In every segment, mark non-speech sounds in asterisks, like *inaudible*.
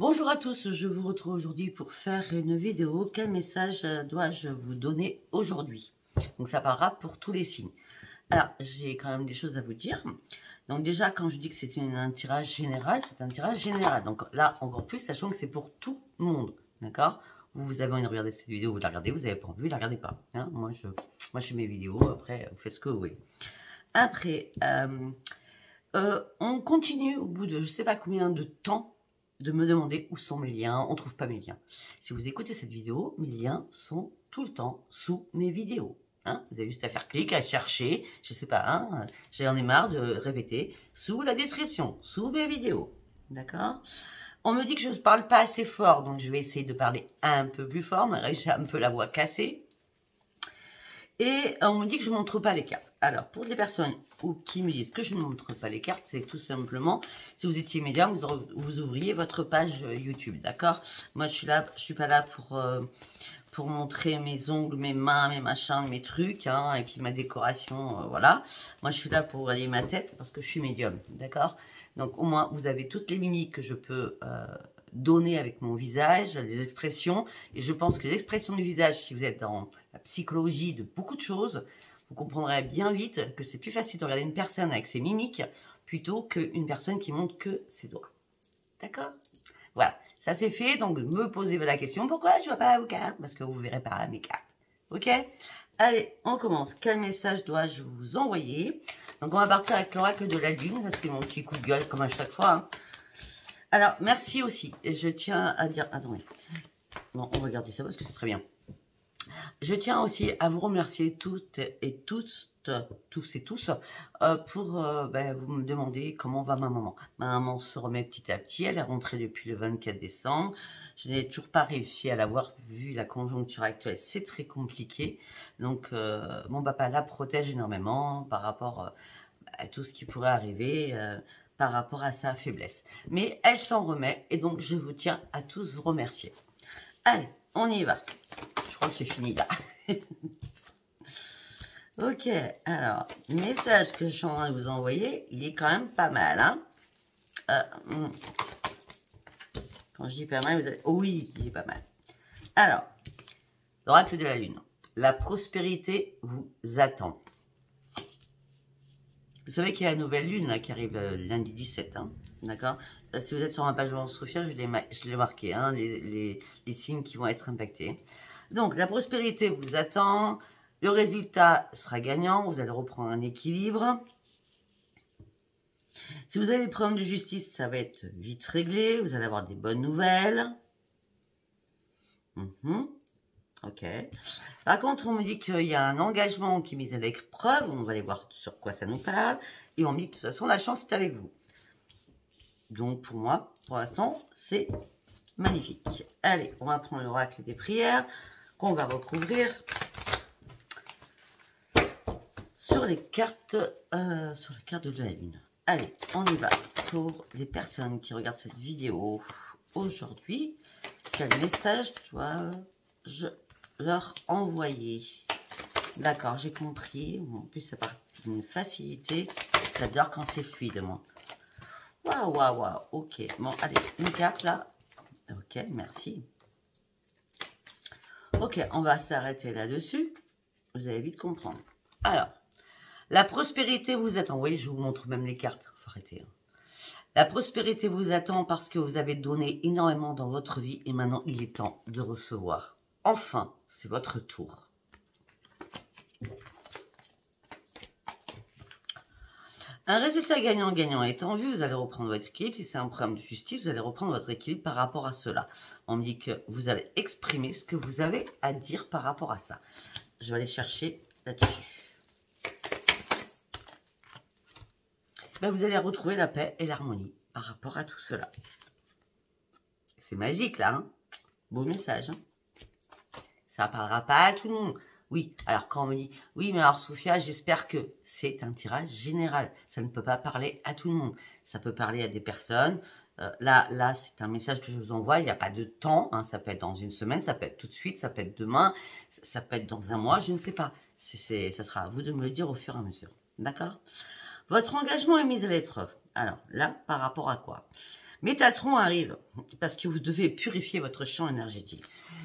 Bonjour à tous, je vous retrouve aujourd'hui pour faire une vidéo. Quel message euh, dois-je vous donner aujourd'hui? Donc ça parlera pour tous les signes. Alors, j'ai quand même des choses à vous dire. Donc déjà, quand je dis que c'est un tirage général, c'est un tirage général. Donc là, encore plus, sachant que c'est pour tout le monde. D'accord? Vous, vous avez envie de regarder cette vidéo, vous la regardez. Vous n'avez pas envie, vous la regardez pas. Hein? Moi, je, moi, je fais mes vidéos. Après, vous faites ce que vous voulez. Après, euh, euh, on continue au bout de je ne sais pas combien de temps de me demander où sont mes liens. On trouve pas mes liens. Si vous écoutez cette vidéo, mes liens sont tout le temps sous mes vidéos. Hein vous avez juste à faire clic, à chercher, je sais pas, hein, j'en ai marre de répéter, sous la description, sous mes vidéos. D'accord? On me dit que je ne parle pas assez fort, donc je vais essayer de parler un peu plus fort, mais j'ai un peu la voix cassée. Et on me dit que je ne montre pas les cartes. Alors, pour les personnes qui me disent que je ne montre pas les cartes, c'est tout simplement, si vous étiez médium, vous, ouvriez votre page euh, YouTube, d'accord? Moi, je suis suis pas là pour, euh, pour montrer mes ongles, mes mains, mes machins, mes trucs, hein, et puis ma décoration, euh, voilà. Moi, je suis là pour regarder ma tête, parce que je suis médium, d'accord? Donc, au moins, vous avez toutes les mimiques que je peux donner avec mon visage, les expressions, et je pense que les expressions du visage, si vous êtes dans la psychologie de beaucoup de choses, vous comprendrez bien vite que c'est plus facile de regarder une personne avec ses mimiques plutôt qu'une personne qui montre que ses doigts. D'accord? Voilà, ça c'est fait, donc me posez la question, pourquoi je ne vois pas vos cartes? Parce que vous verrez pas mes cartes. Ok? Allez, on commence. Quel message dois-je vous envoyer? Donc on va partir avec l'oracle de la lune, ça c'est mon petit coup de gueule comme à chaque fois. Hein. Alors, merci aussi. Et je tiens à dire... Attendez. Bon, on va garder ça parce que c'est très bien. Je tiens aussi à vous remercier toutes et tous, tous et tous, euh, pour euh, ben, vous me demander comment va ma maman. Ma maman se remet petit à petit, elle est rentrée depuis le 24 décembre. Je n'ai toujours pas réussi à la voir, vu la conjoncture actuelle, c'est très compliqué. Donc, euh, mon papa la protège énormément par rapport à tout ce qui pourrait arriver, par rapport à sa faiblesse. Mais elle s'en remet, et donc je vous tiens à tous vous remercier. Allez, on y va. Crois c'est fini là. *laughs* ok, alors, message que je suis en train de vous envoyer, il est quand même pas mal. Hein euh, hmm. Quand je dis pas mal, vous. Oh oui, il est pas mal. Alors, l'oracle de la lune. La prospérité vous attend. Vous savez qu'il y a la nouvelle lune qui arrive euh, lundi 17. Hein D'accord euh, Si vous êtes sur ma page de je l'ai marqué, hein, les, signes qui vont être impactés. Donc, la prospérité vous attend. Le résultat sera gagnant. Vous allez reprendre un équilibre. Si vous avez des problèmes de justice, ça va être vite réglé. Vous allez avoir des bonnes nouvelles. Mhm. Ok. Par contre, on me dit qu'il y a un engagement qui est mis à l'épreuve. On va aller voir sur quoi ça nous parle. Et on me dit que de toute façon, la chance est avec vous. Donc, pour moi, pour l'instant, c'est magnifique. Allez, on va prendre l'oracle des prières qu'on va recouvrir sur les cartes, euh, sur les cartes de la lune. Allez, on y va pour les personnes qui regardent cette vidéo aujourd'hui. Quel message dois-je leur envoyer? D'accord, j'ai compris. En plus, ça part d'une facilité. J'adore quand c'est fluide, moi. Waouh, waouh, waouh. Ok. Bon, allez, une carte là. Ok, merci. Ok, on va s'arrêter là-dessus. Vous allez vite comprendre. Alors, la prospérité vous attend. Oui, je vous montre même les cartes. Faut arrêter. Hein. La prospérité vous attend parce que vous avez donné énormément dans votre vie et maintenant il est temps de recevoir. Enfin, c'est votre tour. Un résultat gagnant-gagnant étant vu, vous allez reprendre votre équilibre. Si c'est un problème de justice, vous allez reprendre votre équilibre par rapport à cela. On me dit que vous allez exprimer ce que vous avez à dire par rapport à ça. Je vais aller chercher là-dessus. Ben, vous allez retrouver la paix et l'harmonie par rapport à tout cela. C'est magique là, hein Beau message, hein Ça ne parlera pas à tout le monde. Oui, alors quand on me dit, oui, mais alors Sophia, j'espère que c'est un tirage général. Ça ne peut pas parler à tout le monde. Ça peut parler à des personnes. Euh, là, là, c'est un message que je vous envoie. Il n'y a pas de temps. Hein. ça peut être dans une semaine, ça peut être tout de suite, ça peut être demain, ça, peut être dans un mois, je ne sais pas. C'est, ça sera à vous de me le dire au fur et à mesure. D'accord? Votre engagement est mis à l'épreuve. Alors là, par rapport à quoi? Métatron arrive parce que vous devez purifier votre champ énergétique.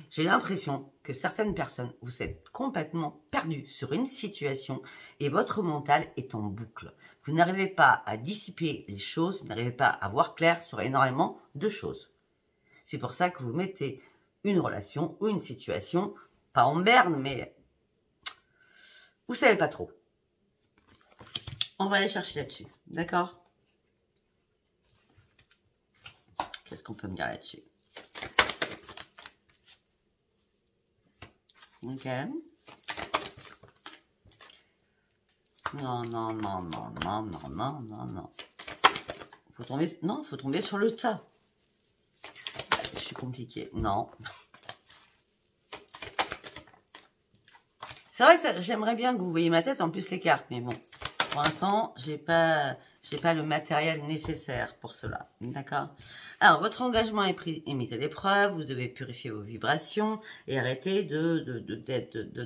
J'ai l'impression que certaines personnes, vous êtes complètement perdus sur une situation et votre mental est en boucle. Vous n'arrivez pas à dissiper les choses, vous n'arrivez pas à voir clair sur énormément de choses. C'est pour ça que vous mettez une relation ou une situation, pas en berne, mais vous savez pas trop. On va aller chercher là-dessus, d'accord Qu'est-ce qu'on peut me dire là-dessus Ok. Non, non, non, non, non, non, non, non, non. Faut tomber, non, faut tomber sur le tas. Je suis compliqué. Non. C'est vrai que j'aimerais bien que vous voyez ma tête, en plus les cartes, mais bon, pour l'instant, j'ai pas, j'ai pas le matériel nécessaire pour cela. D'accord? Alors, votre engagement est, mis à l'épreuve, vous devez purifier vos vibrations et arrêter de,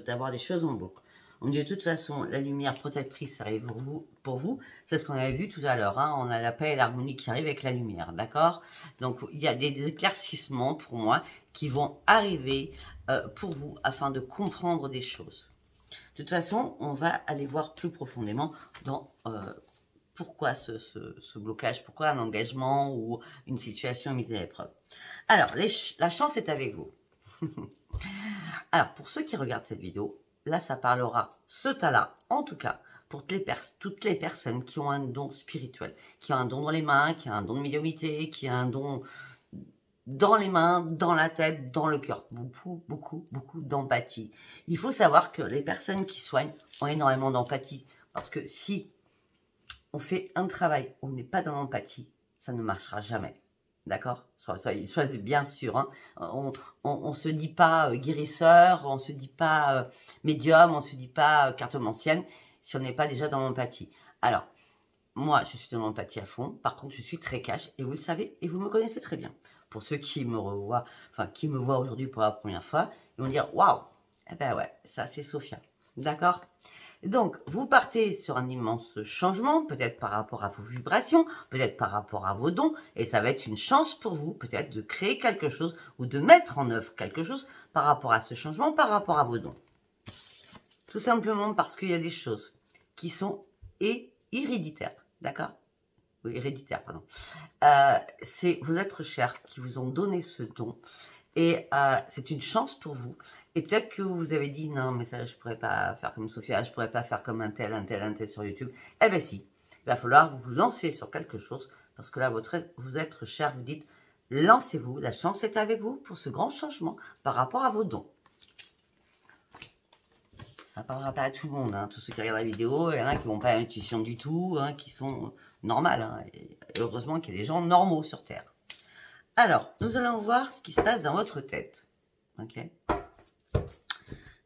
d'avoir des choses en boucle. De toute façon, la lumière protectrice arrive pour vous. Pour vous. C'est ce qu'on avait vu tout à l'heure. Hein. On a la paix et l'harmonie qui arrivent avec la lumière. D'accord? Donc, il y a des, éclaircissements pour moi qui vont arriver euh, pour vous afin de comprendre des choses. De toute façon, on va aller voir plus profondément dans euh, pourquoi ce, blocage, pourquoi un engagement ou une situation mise à l'épreuve. Alors, la chance est avec vous. *laughs* Alors, pour ceux qui regardent cette vidéo, là, ça parlera ce tas-là, en tout cas, pour toutes les, personnes qui ont un don spirituel, qui ont un don dans les mains, qui ont un don de médiumité, qui ont un don dans les mains, dans la tête, dans le cœur. Beaucoup, beaucoup, beaucoup d'empathie. Il faut savoir que les personnes qui soignent ont énormément d'empathie. Parce que si on fait un travail on n'est pas dans l'empathie, ça ne marchera jamais. D'accord? Soyez, bien sûr. Hein. On ne se dit pas euh, guérisseur, on ne se dit pas euh, médium, on ne se dit pas euh, carte ancienne si on n'est pas déjà dans l'empathie. Alors, moi, je suis dans l'empathie à fond. Par contre, je suis très cash et vous le savez et vous me connaissez très bien. Pour ceux qui me revoient, enfin qui me voient aujourd'hui pour la première fois, ils vont dire waouh, eh ben ouais, ça c'est Sophia. D'accord? Donc, vous partez sur un immense changement, peut-être par rapport à vos vibrations, peut-être par rapport à vos dons, et ça va être une chance pour vous, peut-être de créer quelque chose ou de mettre en œuvre quelque chose par rapport à ce changement, par rapport à vos dons. Tout simplement parce qu'il y a des choses qui sont héréditaires, d'accord? Oui, héréditaires, pardon. Euh, c'est vos êtres chers qui vous ont donné ce don, et euh, c'est une chance pour vous. Et peut-être que vous avez dit, non, mais ça, je pourrais pas faire comme Sophia, je pourrais pas faire comme un tel, un tel, un tel sur YouTube. Eh bien si, il va falloir vous lancer sur quelque chose, parce que là, votre, vous êtes cher, vous dites, lancez-vous, la chance est avec vous pour ce grand changement par rapport à vos dons. Ça ne parlera pas à tout le monde, hein. tous ceux qui regardent la vidéo, il y en a qui n'ont pas l'intuition du tout, hein, qui sont normales. Hein. heureusement qu'il y a des gens normaux sur Terre. Alors, nous allons voir ce qui se passe dans votre tête. Ok?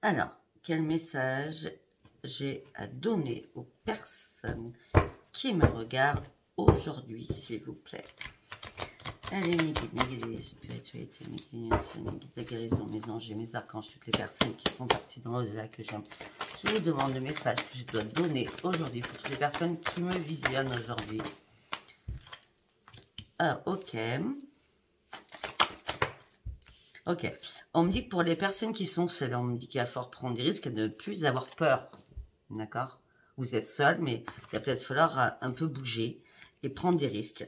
Alors, quel message j'ai à donner aux personnes qui me regardent aujourd'hui, s'il vous plaît? Allez, mes guides, mes guides, spiritualité, mes guides, mes guides, la guérison, mes anges mes archanges, toutes les personnes qui font partie dans l'au-delà que j'aime. Je vous demande le message que je dois donner aujourd'hui pour toutes les personnes qui me visionnent aujourd'hui. Ah, ok. Ok. On me dit que pour les personnes qui sont seules, on me dit qu'il va falloir prendre des risques et ne plus avoir peur. D'accord? Vous êtes seul, mais il va peut-être falloir euh, un peu bouger et prendre des risques.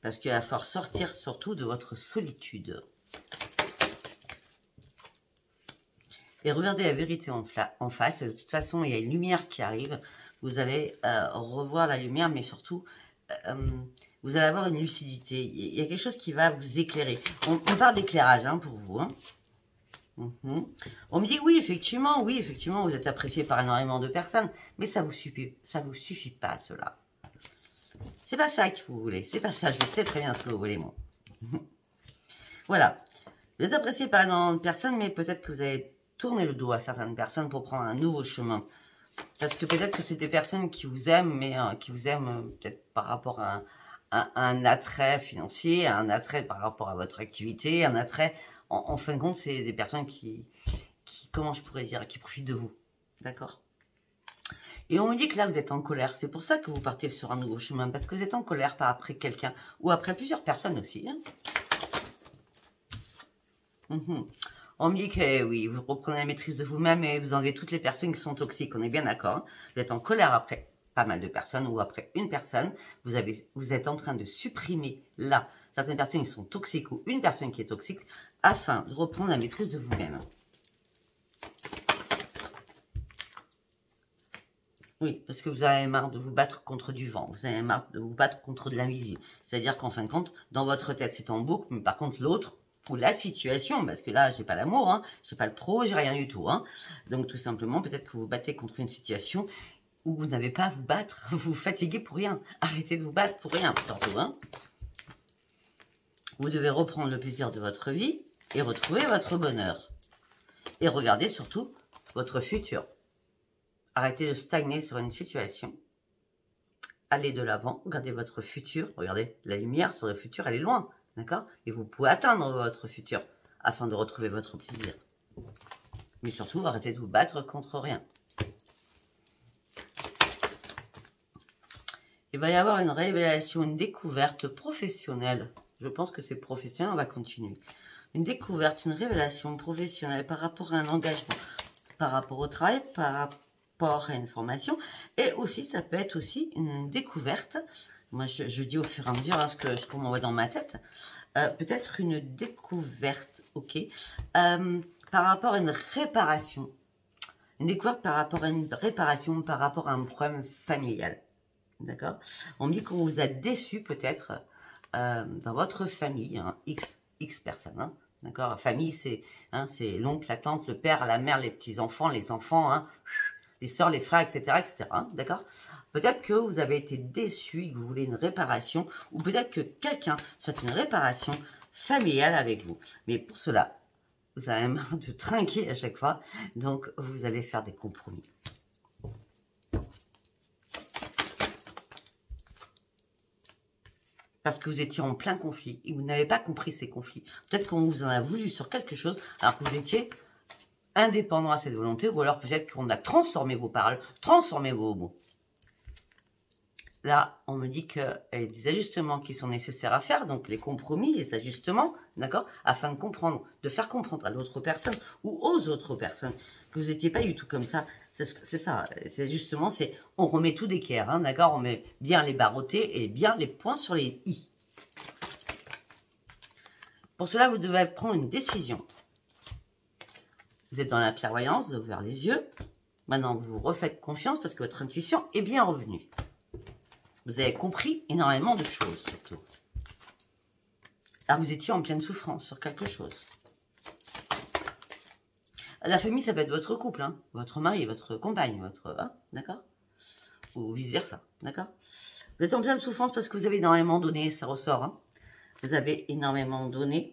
Parce qu'il va falloir sortir surtout de votre solitude. Et regardez la vérité en, face. De toute façon, il y a une lumière qui arrive. Vous allez euh, revoir la lumière, mais surtout, euh, vous allez avoir une lucidité. Il y a quelque chose qui va vous éclairer. On, parle d'éclairage hein, pour vous. Hein. Mhm. On me dit oui, effectivement, oui, effectivement, vous êtes apprécié par énormément de personnes, mais ça vous suffit, vous suffit pas cela. C'est pas ça que vous voulez, c'est pas ça. Je sais très bien ce que vous voulez, moi. *laughs* voilà, vous êtes apprécié par énormément de personnes, mais peut-être que vous avez tourné le dos à certaines personnes pour prendre un nouveau chemin. Parce que peut-être que c'est des personnes qui vous aiment, mais euh, qui vous aiment euh, peut-être par rapport à un, attrait financier, un attrait par rapport à votre activité, un attrait... En, fin de compte, c'est des personnes qui, comment je pourrais dire, qui profitent de vous. D'accord? Et on me dit que là, vous êtes en colère. C'est pour ça que vous partez sur un nouveau chemin. Parce que vous êtes en colère par après quelqu'un. Ou après plusieurs personnes aussi. Hein. Mhm. On me dit que eh oui, vous reprenez la maîtrise de vous-même et vous enlevez toutes les personnes qui sont toxiques. On est bien d'accord. Hein? Vous êtes en colère après pas mal de personnes ou après une personne. Vous, êtes en train de supprimer là certaines personnes qui sont toxiques ou une personne qui est toxique afin de reprendre la maîtrise de vous-même. Oui, parce que vous avez marre de vous battre contre du vent. Vous avez marre de vous battre contre de l'invisible. C'est-à-dire qu'en fin de compte, dans votre tête, c'est en boucle, mais par contre, l'autre, ou la situation, parce que là, j'ai pas l'amour, hein, j'ai pas le pro, j'ai rien du tout. Hein. Donc, tout simplement, peut-être que vous vous battez contre une situation où vous n'avez pas à vous battre. *laughs* Vous fatiguez pour rien. Arrêtez de vous battre pour rien, surtout. Hein. Vous devez reprendre le plaisir de votre vie et retrouver votre bonheur. Et regardez surtout votre futur. Arrêtez de stagner sur une situation. Allez de l'avant, regardez votre futur. Regardez, la lumière sur le futur, elle est loin. D'accord? Et vous pouvez atteindre votre futur afin de retrouver votre plaisir. Mais surtout, arrêtez de vous battre contre rien. Il va y avoir une révélation, une découverte professionnelle. Je pense que c'est professionnel, on va continuer. Une découverte, une révélation professionnelle par rapport à un engagement, par rapport au travail, par rapport à une formation. Et aussi, ça peut être aussi une découverte. Moi, je, dis au fur et à mesure hein, ce qu'on m'envoie dans ma tête. Euh, peut-être une découverte, ok, euh, par rapport à une réparation. Une découverte par rapport à une réparation, par rapport à un problème familial. D'accord On dit qu'on vous a déçu peut-être euh, dans votre famille, hein, X, X personnes. Hein, D'accord Famille, c'est hein, l'oncle, la tante, le père, la mère, les petits-enfants, les enfants, les sœurs, les frères, etc. etc. D'accord Peut-être que vous avez été déçu que vous voulez une réparation, ou peut-être que quelqu'un souhaite une réparation familiale avec vous. Mais pour cela, vous avez *laughs* marre de trinquer à chaque fois, donc vous allez faire des compromis. Parce que vous étiez en plein conflit et vous n'avez pas compris ces conflits. Peut-être qu'on vous en a voulu sur quelque chose alors que vous étiez indépendant à cette volonté, ou alors peut-être qu'on a transformé vos paroles, transformé vos mots. Là, on me dit qu'il y a des ajustements qui sont nécessaires à faire, donc les compromis, les ajustements, d'accord, afin de comprendre, de faire comprendre à l'autre personne ou aux autres personnes vous n'étiez pas du tout comme ça. C'est ça, c'est justement, c'est on remet tout d'équerre, hein, d'accord? On met bien les barretés et bien les points sur les i. Pour cela, vous devez prendre une décision. Vous êtes dans la clairvoyance, vous avez ouvert les yeux. Maintenant, vous vous refaites confiance parce que votre intuition est bien revenue. Vous avez compris énormément de choses, surtout. Alors, vous étiez en pleine souffrance sur quelque chose. La famille, ça peut être votre couple, hein. votre mari, votre compagne, votre... Hein, d'accord? Ou vice-versa, d'accord? Vous êtes en pleine souffrance parce que vous avez énormément donné, ça ressort. Hein. Vous avez énormément donné.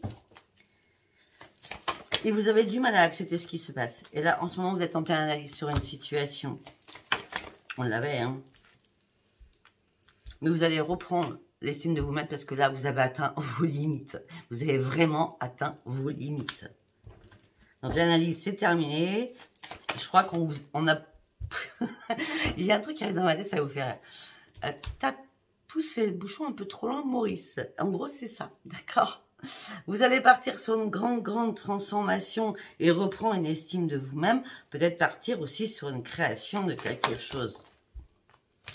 Et vous avez du mal à accepter ce qui se passe. Et là, en ce moment, vous êtes en pleine analyse sur une situation. On l'avait, hein. Mais vous allez reprendre l'estime de vous-même parce que là, vous avez atteint vos limites. Vous avez vraiment atteint vos limites. Donc, l'analyse, c'est terminé. Je crois qu'on on a... *laughs* Il y a un truc qui arrive dans ma tête, ça va vous faire... Euh, T'as poussé le bouchon un peu trop loin, Maurice. En gros, c'est ça. D'accord? Vous allez partir sur une grande, grande transformation et reprendre une estime de vous-même. Peut-être partir aussi sur une création de quelque chose.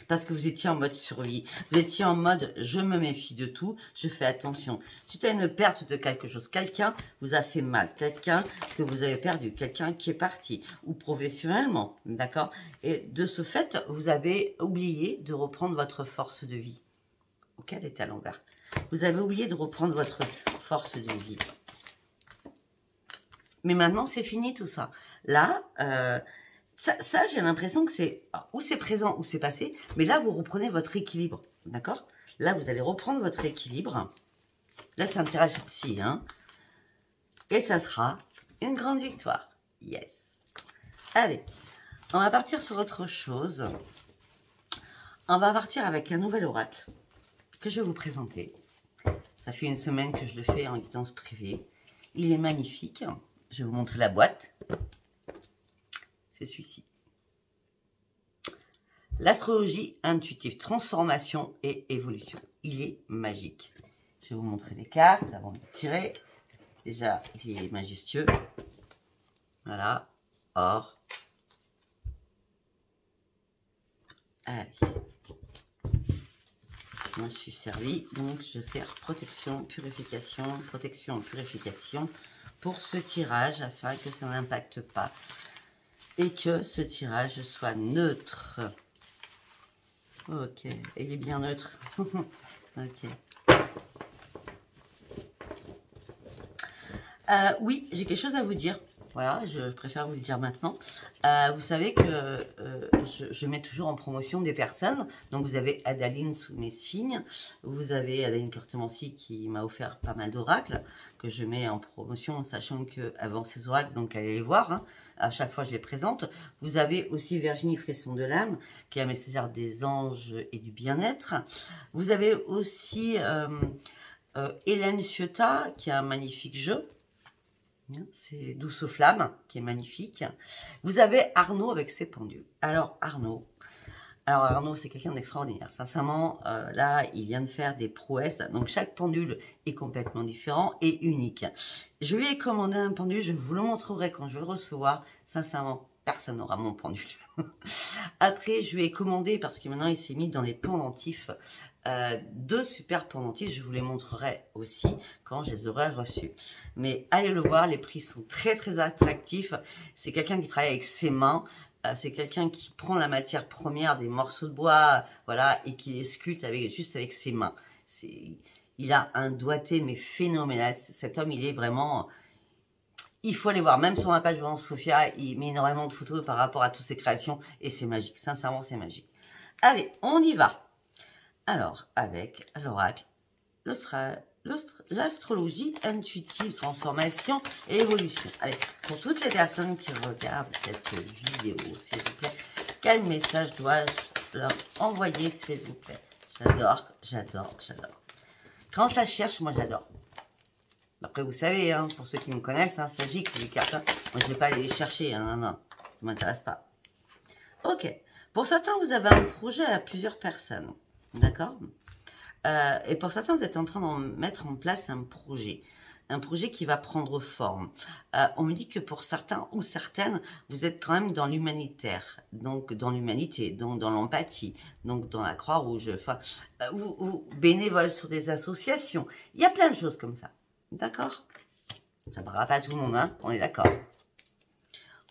Parce que vous étiez en mode survie. Vous étiez en mode je me méfie de tout, je fais attention. Suite à une perte de quelque chose, quelqu'un vous a fait mal, quelqu'un que vous avez perdu, quelqu'un qui est parti, ou professionnellement, d'accord? Et de ce fait, vous avez oublié de reprendre votre force de vie. Ok, elle était à l'envers. Vous avez oublié de reprendre votre force de vie. Mais maintenant, c'est fini tout ça. Là, euh, ça, j'ai l'impression que c'est ou c'est présent ou c'est passé. Mais là, vous reprenez votre équilibre. D'accord? Là, vous allez reprendre votre équilibre. Là, c'est un tirage. Hein Et ça sera une grande victoire. Yes. Allez, on va partir sur autre chose. On va partir avec un nouvel oracle que je vais vous présenter. Ça fait une semaine que je le fais en guidance privée. Il est magnifique. Je vais vous montrer la boîte. C'est celui-ci. L'astrologie intuitive, transformation et évolution. Il est magique. Je vais vous montrer les cartes avant de tirer. Déjà, il est majestueux. Voilà. Or. Allez. Je m'en suis servi. Donc, je vais faire protection, purification, protection, purification pour ce tirage afin que ça n'impacte pas et que ce tirage soit neutre. Ok, il est bien neutre. *laughs* ok. Euh, oui, j'ai quelque chose à vous dire. Voilà, je préfère vous le dire maintenant. Euh, vous savez que euh, je, mets toujours en promotion des personnes. Donc, vous avez Adaline sous mes signes. Vous avez Adaline Cartemancy qui m'a offert pas mal d'oracles que je mets en promotion, sachant que avant ces oracles, donc allez les voir. Hein. à chaque fois, je les présente. Vous avez aussi Virginie Fresson de l'âme, qui est la messagère des anges et du bien-être. Vous avez aussi euh, Hélène Ciotta, qui a un magnifique jeu. C'est Douce Flamme, qui est magnifique. Vous avez Arnaud avec ses pendules. Alors, Arnaud, alors Arnaud, c'est quelqu'un d'extraordinaire. Sincèrement, euh, là, il vient de faire des prouesses. Donc, chaque pendule est complètement différent et unique. Je lui ai commandé un pendule. Je vous le montrerai quand je vais le recevoir. Sincèrement, personne n'aura mon pendule. *laughs* Après, je lui ai commandé, parce que maintenant, il s'est mis dans les pendentifs euh, deux super pendentifs. Je vous les montrerai aussi quand je les aurai reçus. Mais allez le voir, les prix sont très très attractifs. C'est quelqu'un qui travaille avec ses mains. Euh, c'est quelqu'un qui prend la matière première des morceaux de bois, voilà, et qui les sculpte avec, juste avec ses mains. Il a un doigté, mais phénoménal. Cet homme, il est vraiment... Il faut aller voir. Même sur ma page de Sophia, il met énormément de photos par rapport à toutes ses créations. Et c'est magique. Sincèrement, c'est magique. Allez, on y va. Alors, avec l'oracle, l'astrologie intuitive, transformation et évolution. Allez, pour toutes les personnes qui regardent cette vidéo, s'il vous plaît, quel message dois-je leur envoyer, s'il vous plaît? J'adore, j'adore, j'adore. Quand ça cherche, moi j'adore. Après, vous savez, hein, pour ceux qui me connaissent, hein, ça gicle les cartes. Hein. Moi, je ne vais pas aller les chercher. Hein, non, non, ça ne m'intéresse pas. Ok. Pour certains, vous avez un projet à plusieurs personnes. D'accord euh, Et pour certains, vous êtes en train de mettre en place un projet. Un projet qui va prendre forme. Euh, on me dit que pour certains ou certaines, vous êtes quand même dans l'humanitaire, donc dans l'humanité, donc dans l'empathie, donc dans la Croix-Rouge. Enfin, euh, vous, vous bénévole sur des associations. Il y a plein de choses comme ça. D'accord? Ça ne parlera pas à tout le monde, hein? On est d'accord.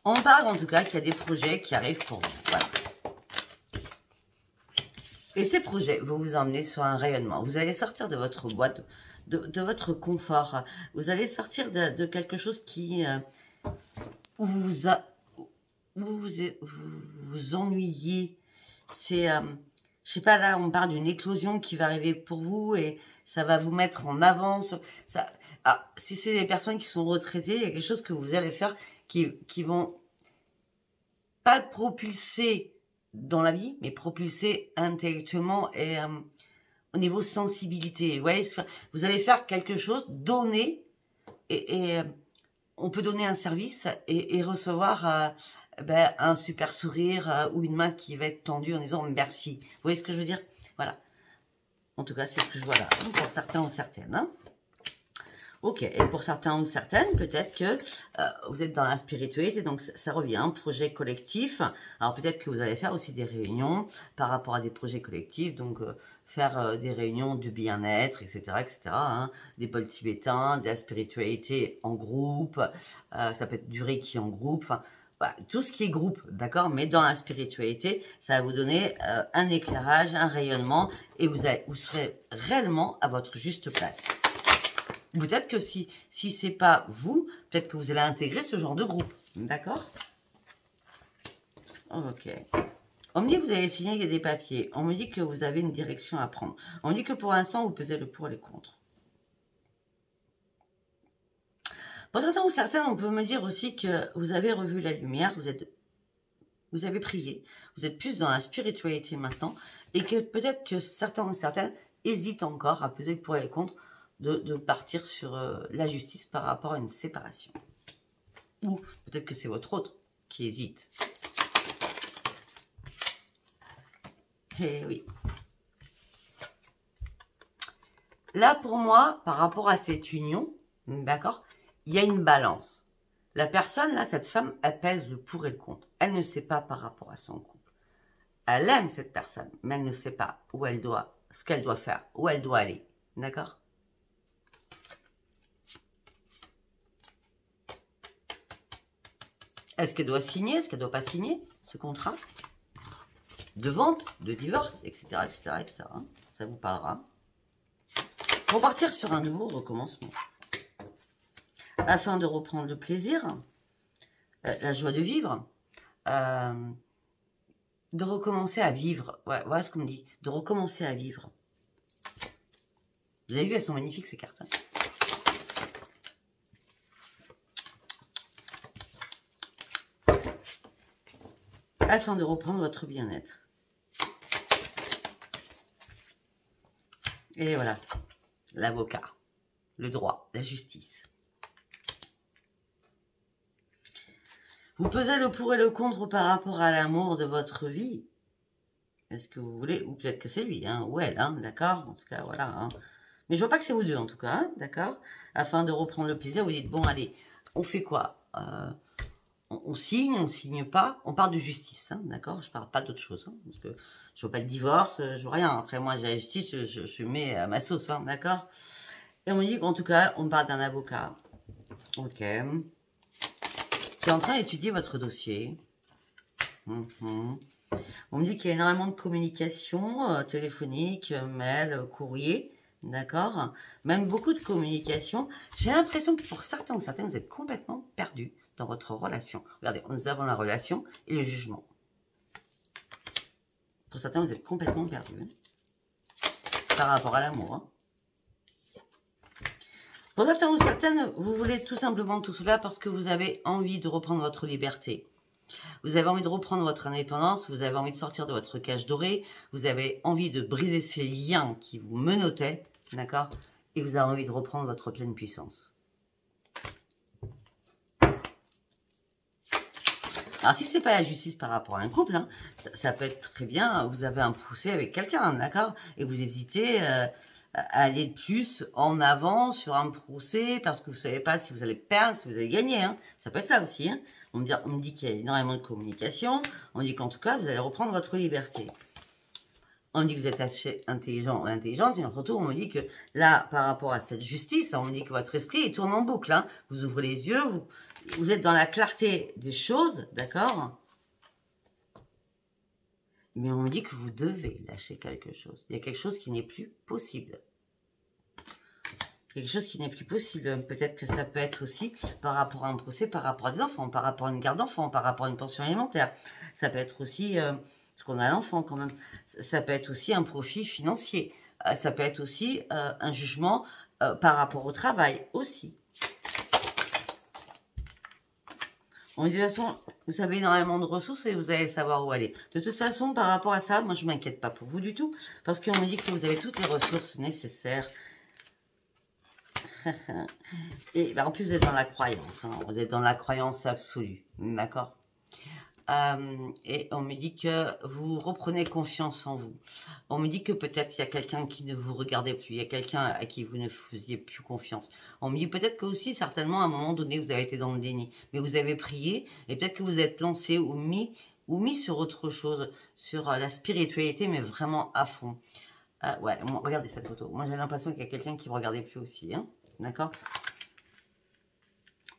On parle en tout cas qu'il y a des projets qui arrivent pour vous. Et ces projets vont vous emmener sur un rayonnement. Vous allez sortir de votre boîte, de, votre confort. Vous allez sortir de, quelque chose qui euh, vous, a, vous, vous, ennuyez. C'est, euh, je sais pas, là, on parle d'une éclosion qui va arriver pour vous et ça va vous mettre en avance. Ah, si c'est des personnes qui sont retraitées, il y a quelque chose que vous allez faire qui, qui vont pas propulser dans la vie, mais propulser intellectuellement et euh, au niveau sensibilité. Ouais, vous allez faire quelque chose, donner, et, euh, on peut donner un service et, recevoir euh, ben, un super sourire ou une main qui va être tendue en disant merci. Vous voyez ce que je veux dire? Voilà. En tout cas, c'est ce que je vois là, pour certains ou certaines. Hein Ok, et pour certains ou certaines, peut-être que euh, vous êtes dans la spiritualité, donc ça, revient, un projet collectif. Alors peut-être que vous allez faire aussi des réunions par rapport à des projets collectifs, donc euh, faire euh, des réunions de bien-être, etc., etc. Hein, des bols tibétains, de la spiritualité en groupe, ça peut être du reiki en groupe, enfin tout ce qui est groupe, d'accord Mais dans la spiritualité, ça va vous donner un éclairage, un rayonnement, et vous serez réellement à votre juste place. Peut-être que si, si ce n'est pas vous, peut-être que vous allez intégrer ce genre de groupe. D'accord? Ok. On me dit que vous allez signer des papiers. On me dit que vous avez une direction à prendre. On me dit que pour l'instant, vous pesez le pour et le contre. Pour certains ou certaines, on peut me dire aussi que vous avez revu la lumière, vous avez prié, vous êtes plus dans la spiritualité maintenant, et que peut-être que certains ou certaines hésitent encore à peser le pour et le contre de, partir sur euh, la justice par rapport à une séparation. Ou peut-être que c'est votre autre qui hésite. Eh oui. Là, pour moi, par rapport à cette union, d'accord, il y a une balance. La personne, là, cette femme, elle pèse le pour et le contre. Elle ne sait pas par rapport à son couple. Elle aime cette personne, mais elle ne sait pas où elle doit, ce qu'elle doit faire, où elle doit aller. D'accord? Est-ce qu'elle doit signer Est-ce qu'elle ne doit pas signer ce contrat de vente, de divorce, etc., etc., etc. Ça vous parlera. Pour partir sur un nouveau recommencement. Afin de reprendre le plaisir, euh, la joie de vivre, euh, de recommencer à vivre. Voilà ce qu'on me dit. De recommencer à vivre. Vous avez vu, elles sont magnifiques ces cartes. Hein. Afin de reprendre votre bien-être. Et voilà, l'avocat, le droit, la justice. Vous pesez le pour et le contre par rapport à l'amour de votre vie. Est-ce que vous voulez, ou peut-être que c'est lui, hein, ou elle, hein, d'accord En tout cas, voilà. Hein. Mais je vois pas que c'est vous deux, en tout cas, d'accord Afin de reprendre le plaisir, vous dites, bon, allez, on fait quoi? Euh, on, signe, on signe pas, on parle de justice, hein, d'accord? Je parle pas d'autre chose, hein, parce que je veux pas de divorce, euh, je veux rien. Après, moi, j'ai la justice, je, je, mets à ma sauce, hein, d'accord? Et on me dit qu'en tout cas, on parle d'un avocat, ok, qui est en train d'étudier votre dossier. Mhm. On me dit qu'il y a énormément de communication euh, téléphonique, mail, courrier, d'accord? Même beaucoup de communication. J'ai l'impression que pour certains ou certaines, vous êtes complètement perdus dans votre relation. Regardez, nous avons la relation et le jugement. Pour certains, vous êtes complètement perdu. Hein, par rapport à l'amour. Hein. Pour certains ou certaines, vous voulez tout simplement tout cela parce que vous avez envie de reprendre votre liberté. Vous avez envie de reprendre votre indépendance, vous avez envie de sortir de votre cage dorée, vous avez envie de briser ces liens qui vous menotaient, d'accord Et vous avez envie de reprendre votre pleine puissance. Alors, si c'est pas la justice par rapport à un couple, hein, ça, peut être très bien, vous avez un procès avec quelqu'un, d'accord? Et vous hésitez euh, à aller plus en avant sur un procès parce que vous savez pas si vous allez perdre, si vous allez gagner. Hein. Ça peut être ça aussi. Hein. On me dit, dit qu'il y a énormément de communication. On dit qu'en tout cas, vous allez reprendre votre liberté. On dit que vous êtes intelligent ou intelligente, et surtout, on me dit que là, par rapport à cette justice, on me dit que votre esprit tourne en boucle. Hein. Vous ouvrez les yeux, vous, vous êtes dans la clarté des choses, d'accord? Mais on me dit que vous devez lâcher quelque chose. Il y a quelque chose qui n'est plus possible. Quelque chose qui n'est plus possible. Peut-être que ça peut être aussi par rapport à un procès, par rapport à des enfants, par rapport à une garde d'enfants, par rapport à une pension alimentaire. Ça peut être aussi, euh, ce qu'on a l'enfant quand même, ça peut être aussi un profit financier. Euh, ça peut être aussi euh, un jugement par rapport au travail aussi. de toute façon, vous avez énormément de ressources et vous allez savoir où aller. De toute façon, par rapport à ça, moi, je m'inquiète pas pour vous du tout. Parce qu'on me dit que vous avez toutes les ressources nécessaires. *laughs* et ben, en plus, vous êtes dans la croyance. Hein. Vous êtes dans la croyance absolue. D'accord? Euh, et on me dit que vous reprenez confiance en vous. On me dit que peut-être il y a quelqu'un qui ne vous regardait plus, il y a quelqu'un à qui vous ne faisiez plus confiance. On me dit peut-être que aussi, certainement, à un moment donné, vous avez été dans le déni, mais vous avez prié, et peut-être que vous êtes lancé ou mis, ou mis sur autre chose, sur euh, la spiritualité, mais vraiment à fond. Euh, ouais, regardez cette photo. Moi, j'ai l'impression qu'il y a quelqu'un qui ne me regardait plus aussi, hein D'accord?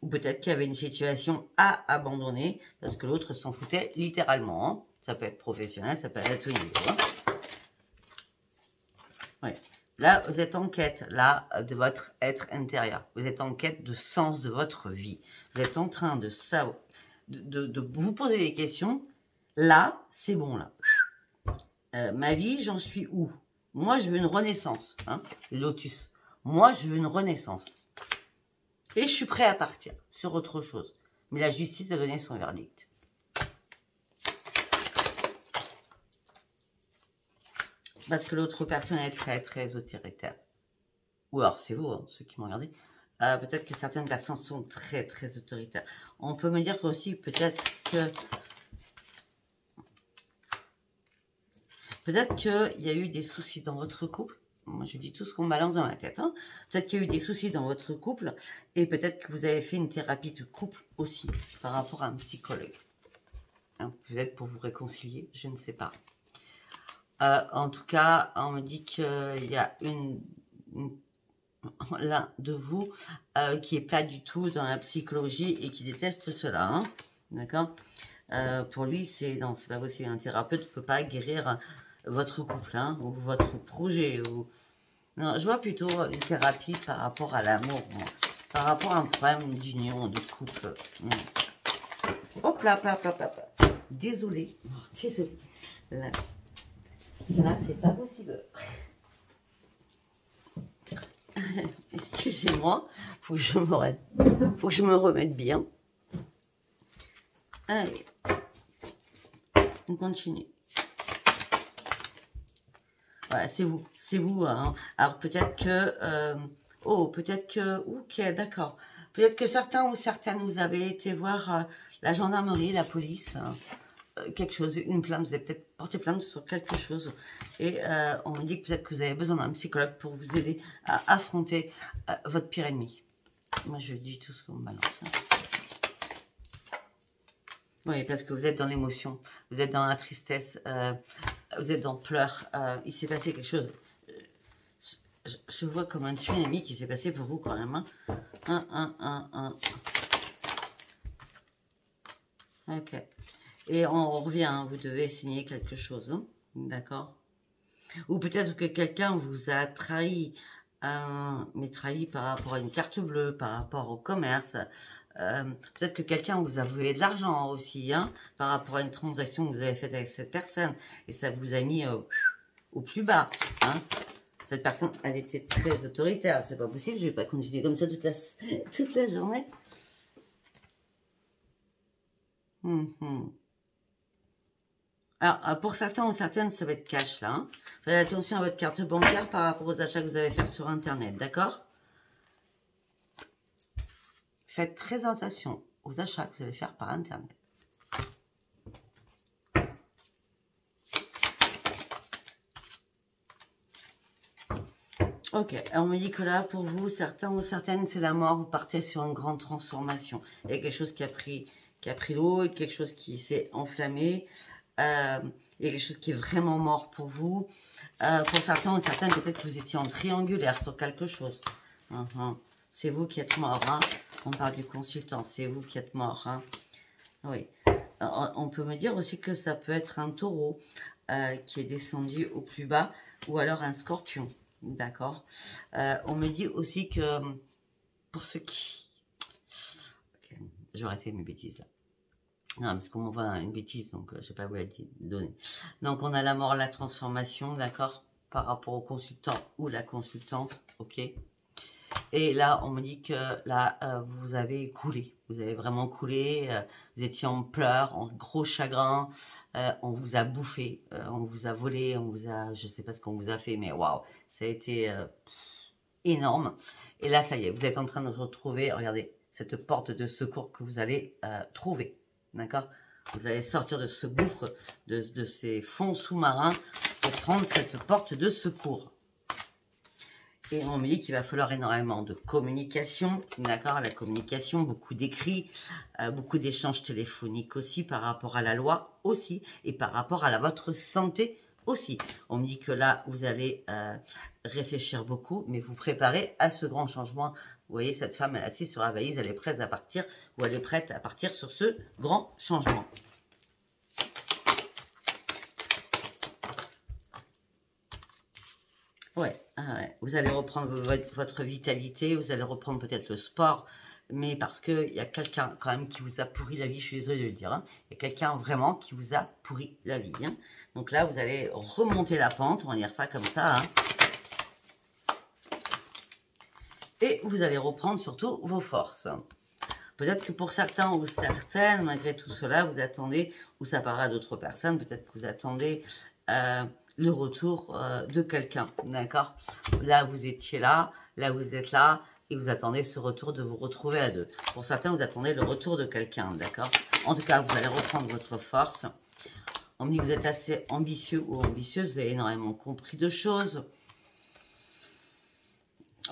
Ou peut-être qu'il y avait une situation à abandonner parce que l'autre s'en foutait littéralement. Hein. Ça peut être professionnel, ça peut être à tout niveau. Hein. Là, vous êtes en quête, là, de votre être intérieur. Vous êtes en quête de sens de votre vie. Vous êtes en train de, savoir, de, vous poser des questions. Là, c'est bon, là. Euh, ma vie, j'en suis où? Moi, je veux une renaissance. Hein, lotus. Moi, je veux une renaissance. Et je suis prêt à partir sur autre chose. Mais la justice a donné son verdict. Parce que l'autre personne est très, très autoritaire. Ou alors, c'est vous, hein, ceux qui m'ont regardé. Euh, peut-être que certaines personnes sont très, très autoritaires. On peut me dire aussi, peut-être que... Peut-être qu'il y a eu des soucis dans votre couple. Moi, je dis tout ce qu'on balance dans la tête. Hein. Peut-être qu'il y a eu des soucis dans votre couple et peut-être que vous avez fait une thérapie de couple aussi par rapport à un psychologue. Hein, peut-être pour vous réconcilier, je ne sais pas. Euh, en tout cas, on me dit qu'il y a une, *laughs* l'un de vous euh, qui est pas du tout dans la psychologie et qui déteste cela. Hein. D'accord? Euh, Pour lui, c'est c'est pas possible. Un thérapeute ne peut pas guérir votre couple hein, ou votre projet. Ou... Non, je vois plutôt une thérapie par rapport à l'amour, par rapport à un problème d'union, de couple. Hmm. Hop là, hop là, hop là, Désolée. Désolée. Là, là c'est pas possible. *laughs* Excusez-moi, faut je me faut que je me remette bien. Allez, on continue. Voilà, c'est vous, c'est vous. Hein. Alors peut-être que, euh, oh, peut-être que, ok, d'accord. Peut-être que certains ou certaines, vous avez été voir euh, la gendarmerie, la police. Hein. Euh, quelque chose, une plainte, vous avez peut-être porté plainte sur quelque chose. Et on me dit que peut-être que vous avez besoin d'un psychologue pour vous aider à affronter votre pire ennemi. Moi, je dis tout ce qu'on me balance. Hein. Oui, parce que vous êtes dans l'émotion, vous êtes dans la tristesse, vous êtes dans pleurs. il s'est passé quelque chose. Je, vois comme un tsunami qui s'est passé pour vous quand même. Un, un, un, un. Ok. Et on revient, hein, vous devez signer quelque chose, hein, d'accord Ou peut-être que quelqu'un vous a trahi, mais trahi par rapport à une carte bleue, par rapport au commerce. Euh, peut-être que quelqu'un vous a volé de l'argent aussi, hein, par rapport à une transaction que vous avez faite avec cette personne. Et ça vous a mis euh, au plus bas, hein cette personne, elle était très autoritaire. C'est pas possible, je vais pas continuer comme ça toute la, *laughs* toute la journée. Hum. Alors, euh, pour certains ou certaines, ça va être cash, là. Hein. Faites attention à votre carte bancaire par rapport aux achats que vous allez faire sur Internet, d'accord? Faites très attention aux achats que vous allez faire par Internet. Ok, on me dit que là, pour vous, certains ou certaines, c'est la mort. Vous partez sur une grande transformation. Il y a quelque chose qui a pris, qui a pris l'eau, quelque chose qui s'est enflammé. Euh, il y a quelque chose qui est vraiment mort pour vous. Euh, pour certains ou certaines, peut-être que vous étiez en triangulaire sur quelque chose. Uh-huh. C'est vous qui êtes mort. Hein. On parle du consultant. C'est vous qui êtes mort. Hein. Oui. Euh, on peut me dire aussi que ça peut être un taureau qui est descendu au plus bas ou alors un scorpion. D'accord On me dit aussi que pour ceux qui... J'aurais fait mes bêtises là. Non, parce qu'on m'envoie une bêtise, donc euh, je ne sais pas où elle donner. Donc, on a la mort, la transformation, d'accord Par rapport au consultant ou la consultante, ok Et là, on me dit que là, euh, vous avez coulé. Vous avez vraiment coulé. Euh, vous étiez en pleurs, en gros chagrin. on vous a bouffé, on vous a volé, on vous a... Je ne sais pas ce qu'on vous a fait, mais waouh Ça a été énorme. Et là, ça y est, vous êtes en train de retrouver, regardez, cette porte de secours que vous allez trouver. D'accord? Vous allez sortir de ce gouffre, de, ces fonds sous-marins pour prendre cette porte de secours. Et on me dit qu'il va falloir énormément de communication, d'accord La communication, beaucoup d'écrits, euh, beaucoup d'échanges téléphoniques aussi par rapport à la loi aussi, et par rapport à votre santé aussi. On me dit que là, vous allez euh, réfléchir beaucoup, mais vous préparez à ce grand changement vous voyez, cette femme, elle est assise sur la valise, elle est prête à partir, ou elle est prête à partir sur ce grand changement. Ouais, ah vous allez reprendre votre, vitalité, vous allez reprendre peut-être le sport, mais parce qu'il y a quelqu'un quand même qui vous a pourri la vie, je suis désolée de le dire, hein. il y a quelqu'un vraiment qui vous a pourri la vie. Hein. Donc là, vous allez remonter la pente, on va dire ça comme ça, hein. et vous allez reprendre surtout vos forces. Peut-être que pour certains ou certaines, malgré tout cela, vous attendez, ou ça paraît à d'autres personnes, peut-être que vous attendez euh, le retour euh, de quelqu'un, d'accord? Là, vous étiez là, là, vous êtes là, et vous attendez ce retour de vous retrouver à deux. Pour certains, vous attendez le retour de quelqu'un, d'accord? En tout cas, vous allez reprendre votre force. On me dit que vous êtes assez ambitieux ou ambitieuse, vous avez énormément compris de choses.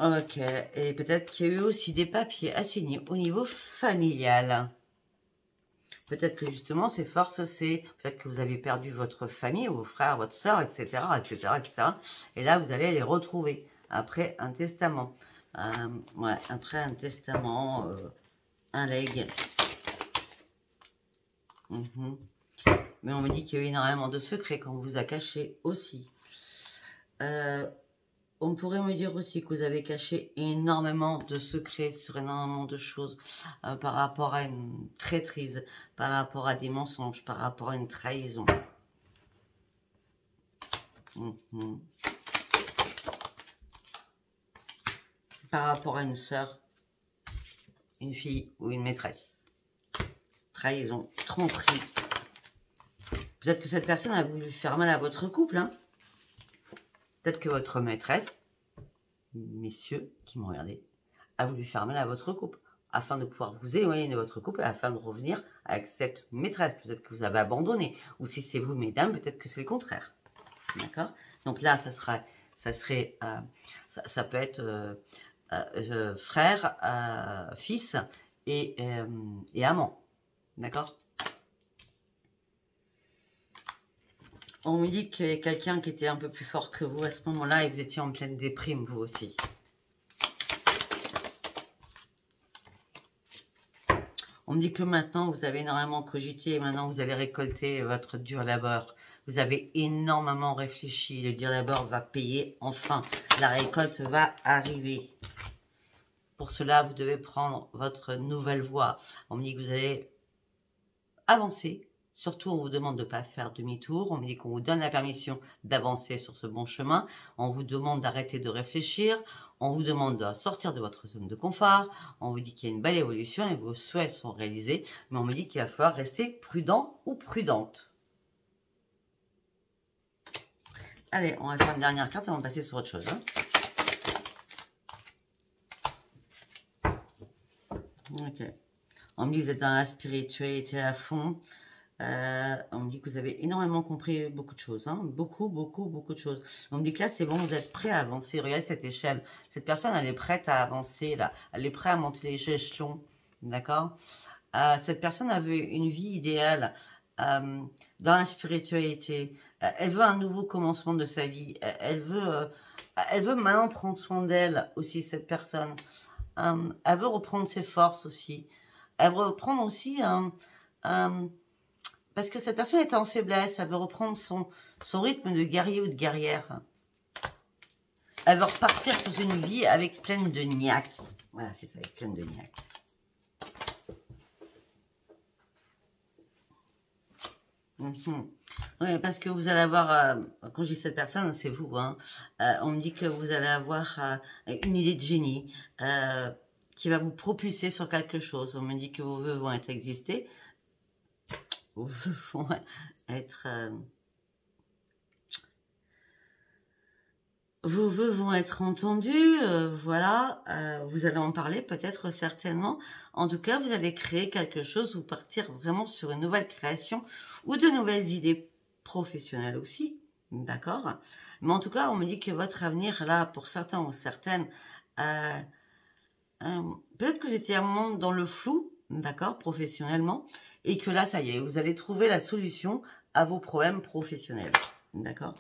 Ok, et peut-être qu'il y a eu aussi des papiers à signer au niveau familial. Peut-être que justement, ces forces, c'est peut-être que vous avez perdu votre famille, vos frères, votre soeur, etc., etc., etc. Et là, vous allez les retrouver après un testament. Euh, ouais, après un testament, euh, un leg. Mhm. Mais on me dit qu'il y a eu énormément de secrets qu'on vous a cachés aussi. Euh, on pourrait me dire aussi que vous avez caché énormément de secrets sur énormément de choses par rapport à une traîtrise, par rapport à des mensonges, par rapport à une trahison. Mhm. par rapport à une sœur, une fille ou une maîtresse. Trahison, tromperie. Peut-être que cette personne a voulu faire mal à votre couple. Hein. Peut-être que votre maîtresse, messieurs qui m'ont regardé, a voulu faire mal à votre couple afin de pouvoir vous éloigner de votre couple, afin de revenir avec cette maîtresse. Peut-être que vous avez abandonné. Ou si c'est vous, mesdames, peut-être que c'est le contraire. D'accord? Donc là, ça sera, ça serait, euh, ça, peut être euh, euh, frère, fils et, et amant. D'accord? On me dit qu'il y a quelqu'un qui était un peu plus fort que vous à ce moment-là et vous étiez en pleine déprime, vous aussi. On me dit que maintenant, vous avez énormément cogité et maintenant, vous allez récolter votre dur labeur. Vous avez énormément réfléchi. Le dur labeur va payer enfin. La récolte va arriver. Pour cela, vous devez prendre votre nouvelle voie. On me dit que vous allez avancer. Surtout, on vous demande de ne pas faire demi-tour. On me dit qu'on vous donne la permission d'avancer sur ce bon chemin. On vous demande d'arrêter de réfléchir. On vous demande de sortir de votre zone de confort. On vous dit qu'il y a une belle évolution et vos souhaits sont réalisés. Mais on me dit qu'il va falloir rester prudent ou prudente. Allez, on va faire une dernière carte avant de passer sur autre chose. Hein. Ok. On me dit que vous êtes dans la spiritualité à fond. Euh, on me dit que vous avez énormément compris beaucoup de choses. Hein. Beaucoup, beaucoup, beaucoup de choses. On me dit que là, c'est bon, vous êtes prêt à avancer. Regardez cette échelle. Cette personne, elle est prête à avancer, là. Elle est prête à monter les échelons. D'accord? Euh, Cette personne avait une vie idéale euh, dans la spiritualité. elle veut un nouveau commencement de sa vie. Elle veut, elle veut maintenant prendre soin d'elle aussi, cette personne. Elle veut reprendre ses forces aussi. Elle veut reprendre aussi... Euh, parce que cette personne est en faiblesse. Elle veut reprendre son, son rythme de guerrier ou de guerrière. Elle veut repartir sur une vie avec pleine de niaque. Voilà, c'est ça, avec pleine de niaque. Mhm. Oui, parce que vous allez avoir, euh, quand je dis cette personne, c'est vous, hein, euh, on me dit que vous allez avoir euh, une idée de génie qui va vous propulser sur quelque chose. On me dit que vos vœux vont être existés, vont *laughs* être vos voeux vont être entendus, euh, voilà, euh, vous allez en parler peut-être certainement. En tout cas, vous allez créer quelque chose ou partir vraiment sur une nouvelle création ou de nouvelles idées professionnelles aussi, d'accord? Mais en tout cas, on me dit que votre avenir, là, pour certains ou certaines, euh, peut-être que vous étiez un moment dans le flou, d'accord, professionnellement, et que là, ça y est, vous allez trouver la solution à vos problèmes professionnels, d'accord?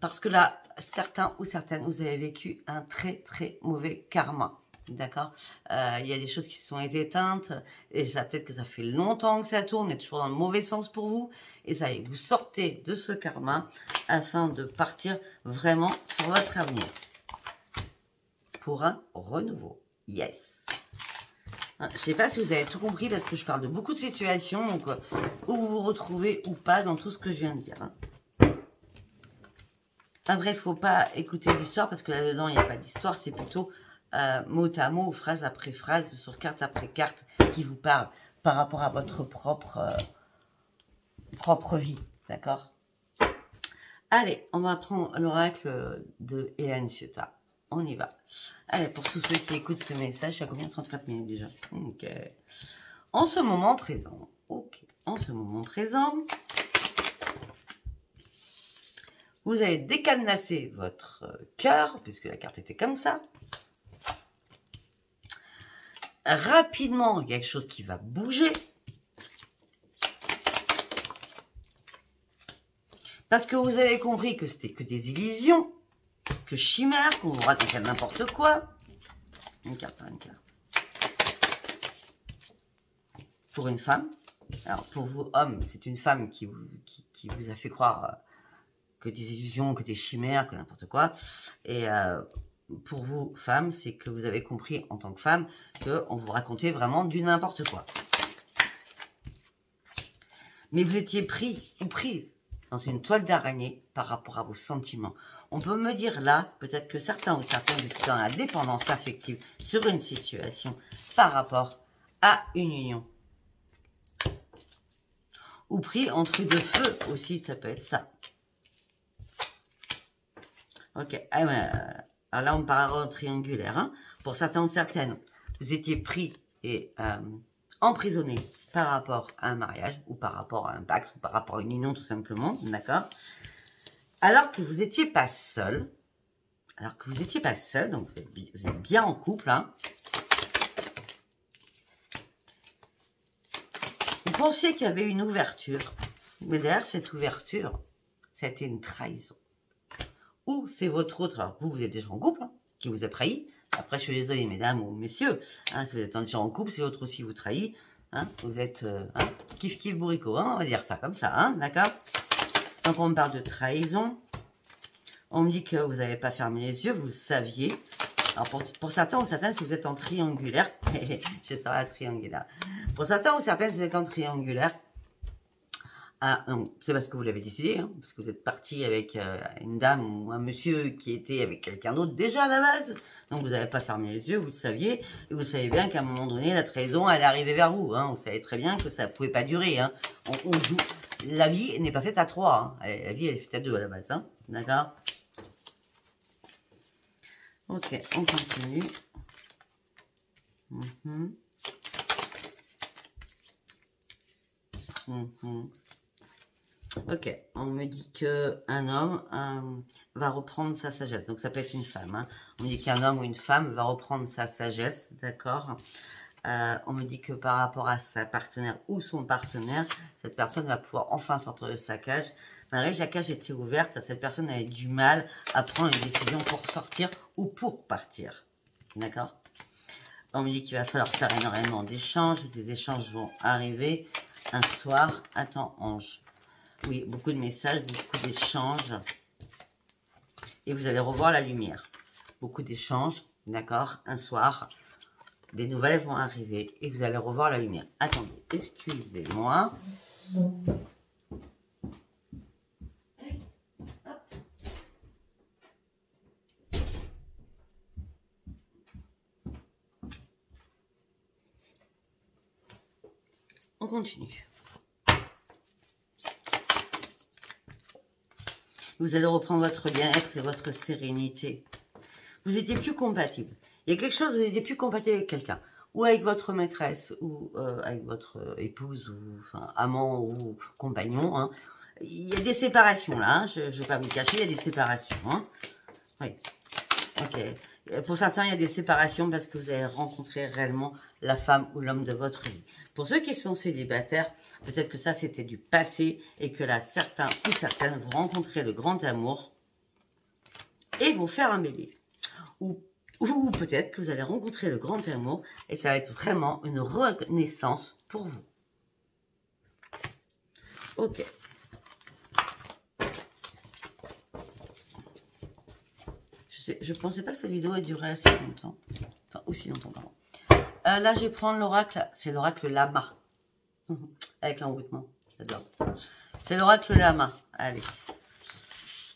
Parce que là, certains ou certaines, vous avez vécu un très très mauvais karma. D'accord? Euh, Il y a des choses qui se sont éteintes et ça peut-être que ça fait longtemps que ça tourne, mais toujours dans le mauvais sens pour vous. Et ça y est, vous sortez de ce karma afin de partir vraiment sur votre avenir. Pour un renouveau. Yes je ne sais pas si vous avez tout compris parce que je parle de beaucoup de situations, donc euh, où vous vous retrouvez ou pas dans tout ce que je viens de dire. Hein. Enfin bref, faut pas écouter l'histoire parce que là-dedans, il n'y a pas d'histoire. C'est plutôt euh, mot à mot, phrase après phrase, sur carte après carte, qui vous parle par rapport à votre propre, euh, propre vie. D'accord? Allez, on va prendre l'oracle de Hélène Ciota. On y va. Allez, pour tous ceux qui écoutent ce message, à combien 34 minutes déjà Ok. En ce moment présent, ok. En ce moment présent, Vous allez décadenasser votre cœur, puisque la carte était comme ça. Rapidement, il y a quelque chose qui va bouger. Parce que vous avez compris que c'était que des illusions, que chimères, qu'on vous racontait n'importe quoi. Une carte. Pour une femme. Alors, pour vous, hommes, c'est une femme qui vous, qui, vous a fait croire euh, que des illusions, que des chimères, que n'importe quoi. Et euh, pour vous, femmes, c'est que vous avez compris en tant que femme qu'on vous racontait vraiment du n'importe quoi. Mais vous étiez pris ou prise dans une toile d'araignée par rapport à vos sentiments. On peut me dire là, peut-être que certains ou certaines étaient dans la dépendance affective sur une situation par rapport à une union. Ou pris entre deux feux aussi, ça peut être ça. Ok, ah, alors là on parle en triangulaire. Hein. Pour certains ou certaines, vous étiez pris et euh, emprisonné par rapport à un mariage ou par rapport à un pacte ou par rapport à une union tout simplement, d'accord? Alors que vous n'étiez pas seul, alors que vous n'étiez pas seul, donc vous êtes, bien en couple, hein. Vous pensiez qu'il y avait une ouverture, mais derrière cette ouverture, c'était une trahison. Ou c'est votre autre, alors vous, vous êtes déjà en couple, hein, qui vous a trahi, après, je suis désolée, mesdames ou messieurs, hein, si vous êtes déjà en couple, c'est l'autre aussi vous trahit, Hein, vous êtes euh, kiff kiff bourricot, on va dire ça comme ça, d'accord? Donc on me parle de trahison. On me dit que vous n'avez pas fermé les yeux, vous le saviez. Alors pour, certains ou certaines, si vous êtes en triangulaire, *laughs* je serai la triangulaire. Pour certains ou certaines, si vous êtes en triangulaire, ah c'est parce que vous l'avez décidé, hein, parce que vous êtes parti avec euh, une dame ou un monsieur qui était avec quelqu'un d'autre déjà à la base. Donc vous n'avez pas fermé les yeux, vous le saviez, et vous savez bien qu'à un moment donné, la trahison, elle est arrivée vers vous. Hein. Vous savez très bien que ça ne pouvait pas durer. Hein. On, joue. La vie n'est pas faite à trois. Hein. La vie, elle est faite à deux à la base. Hein. D'accord? Ok, on continue. Mm Ok, on me dit que un homme euh, va reprendre sa sagesse. Donc ça peut être une femme. Hein. On me dit qu'un homme ou une femme va reprendre sa sagesse, d'accord? Euh, On me dit que par rapport à sa partenaire ou son partenaire, cette personne va pouvoir enfin sortir de sa cage. Malgré que la cage était ouverte, cette personne avait du mal à prendre une décision pour sortir ou pour partir. D'accord? On me dit qu'il va falloir faire énormément d'échanges. Des échanges vont arriver un soir. Attends, ange. Oui, beaucoup de messages, beaucoup d'échanges. Et vous allez revoir la lumière. Beaucoup d'échanges, d'accord? Un soir, des nouvelles vont arriver et vous allez revoir la lumière. Attendez, excusez-moi. On continue. Vous allez reprendre votre bien-être et votre sérénité. Vous étiez plus compatible. Il y a quelque chose, vous n'étiez plus compatible avec quelqu'un. Ou avec votre maîtresse, ou euh, avec votre épouse, ou amant, ou compagnon. Hein. Il y a des séparations là, hein. je ne vais pas vous cacher, il y a des séparations. Hein. Ok. Pour certains, il y a des séparations parce que vous avez rencontré réellement la femme ou l'homme de votre vie. Pour ceux qui sont célibataires, peut-être que ça c'était du passé et que là, certains ou certaines vont rencontrer le grand amour et vont faire un bébé. Ou, peut-être que vous allez rencontrer le grand amour et ça va être vraiment une renaissance pour vous. Ok. Je ne pensais pas que cette vidéo ait duré assez longtemps. Enfin, aussi longtemps, pardon. Euh, là, je vais prendre l'oracle. C'est l'oracle Lama. *laughs* Avec l'envoûtement. J'adore. C'est l'oracle Lama. Allez.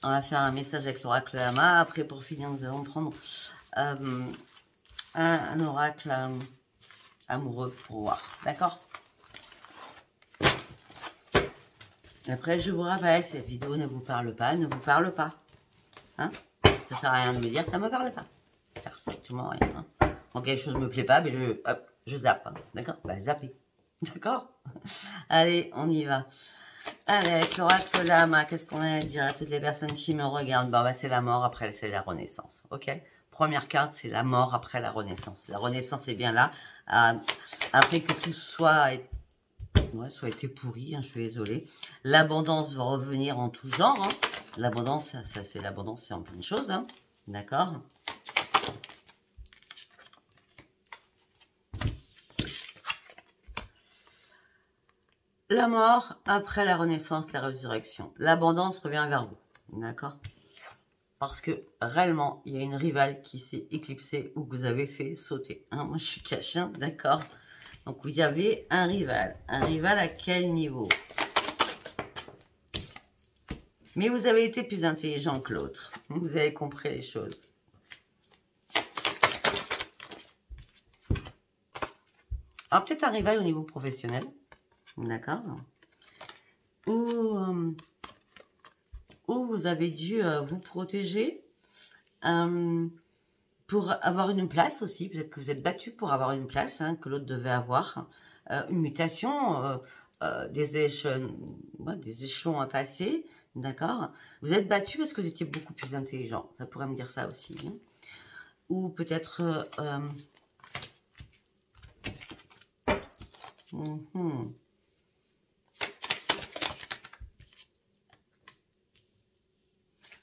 On va faire un message avec l'oracle Lama. Après, pour finir, nous allons prendre euh, un, oracle euh, amoureux pour voir. D'accord? Après, je vous rappelle, cette vidéo ne vous parle pas, ne vous parle pas. Hein? Ça sert à rien de me dire, ça ne me parle pas. Ça sert strictement à rien. Hein quand quelque chose ne me plaît pas, mais ben, je, zappe. Hein. D'accord? Bah. *laughs* D'accord? Allez, on y va. Avec l'oracle lama, qu'est-ce qu'on a à dire à toutes les personnes qui me regardent? Bon, bah, c'est la mort, après c'est la renaissance, ok? Première carte, c'est la mort après la renaissance. La renaissance est bien là. Euh, après que tout soit, soit été pourri, hein, je suis désolée. L'abondance va revenir en tout genre. Hein. L'abondance, c'est l'abondance, c'est en plein de choses. Hein. D'accord? La mort après la renaissance, la résurrection. L'abondance revient vers vous. D'accord? Parce que réellement, il y a une rivale qui s'est éclipsée ou que vous avez fait sauter. Hein, moi, je suis caché, d'accord? Donc, vous avez un rival. Un rival à quel niveau? Mais vous avez été plus intelligent que l'autre. Vous avez compris les choses. Alors, peut-être un rival au niveau professionnel. D'accord ou, euh, ou, vous avez dû euh, vous protéger euh, pour avoir une place aussi. Peut-être que vous êtes battu pour avoir une place hein, que l'autre devait avoir. une mutation, des, échelons, à passer. D'accord Vous êtes battu parce que vous étiez beaucoup plus intelligent. Ça pourrait me dire ça aussi. Hein. Ou peut-être... Mhm.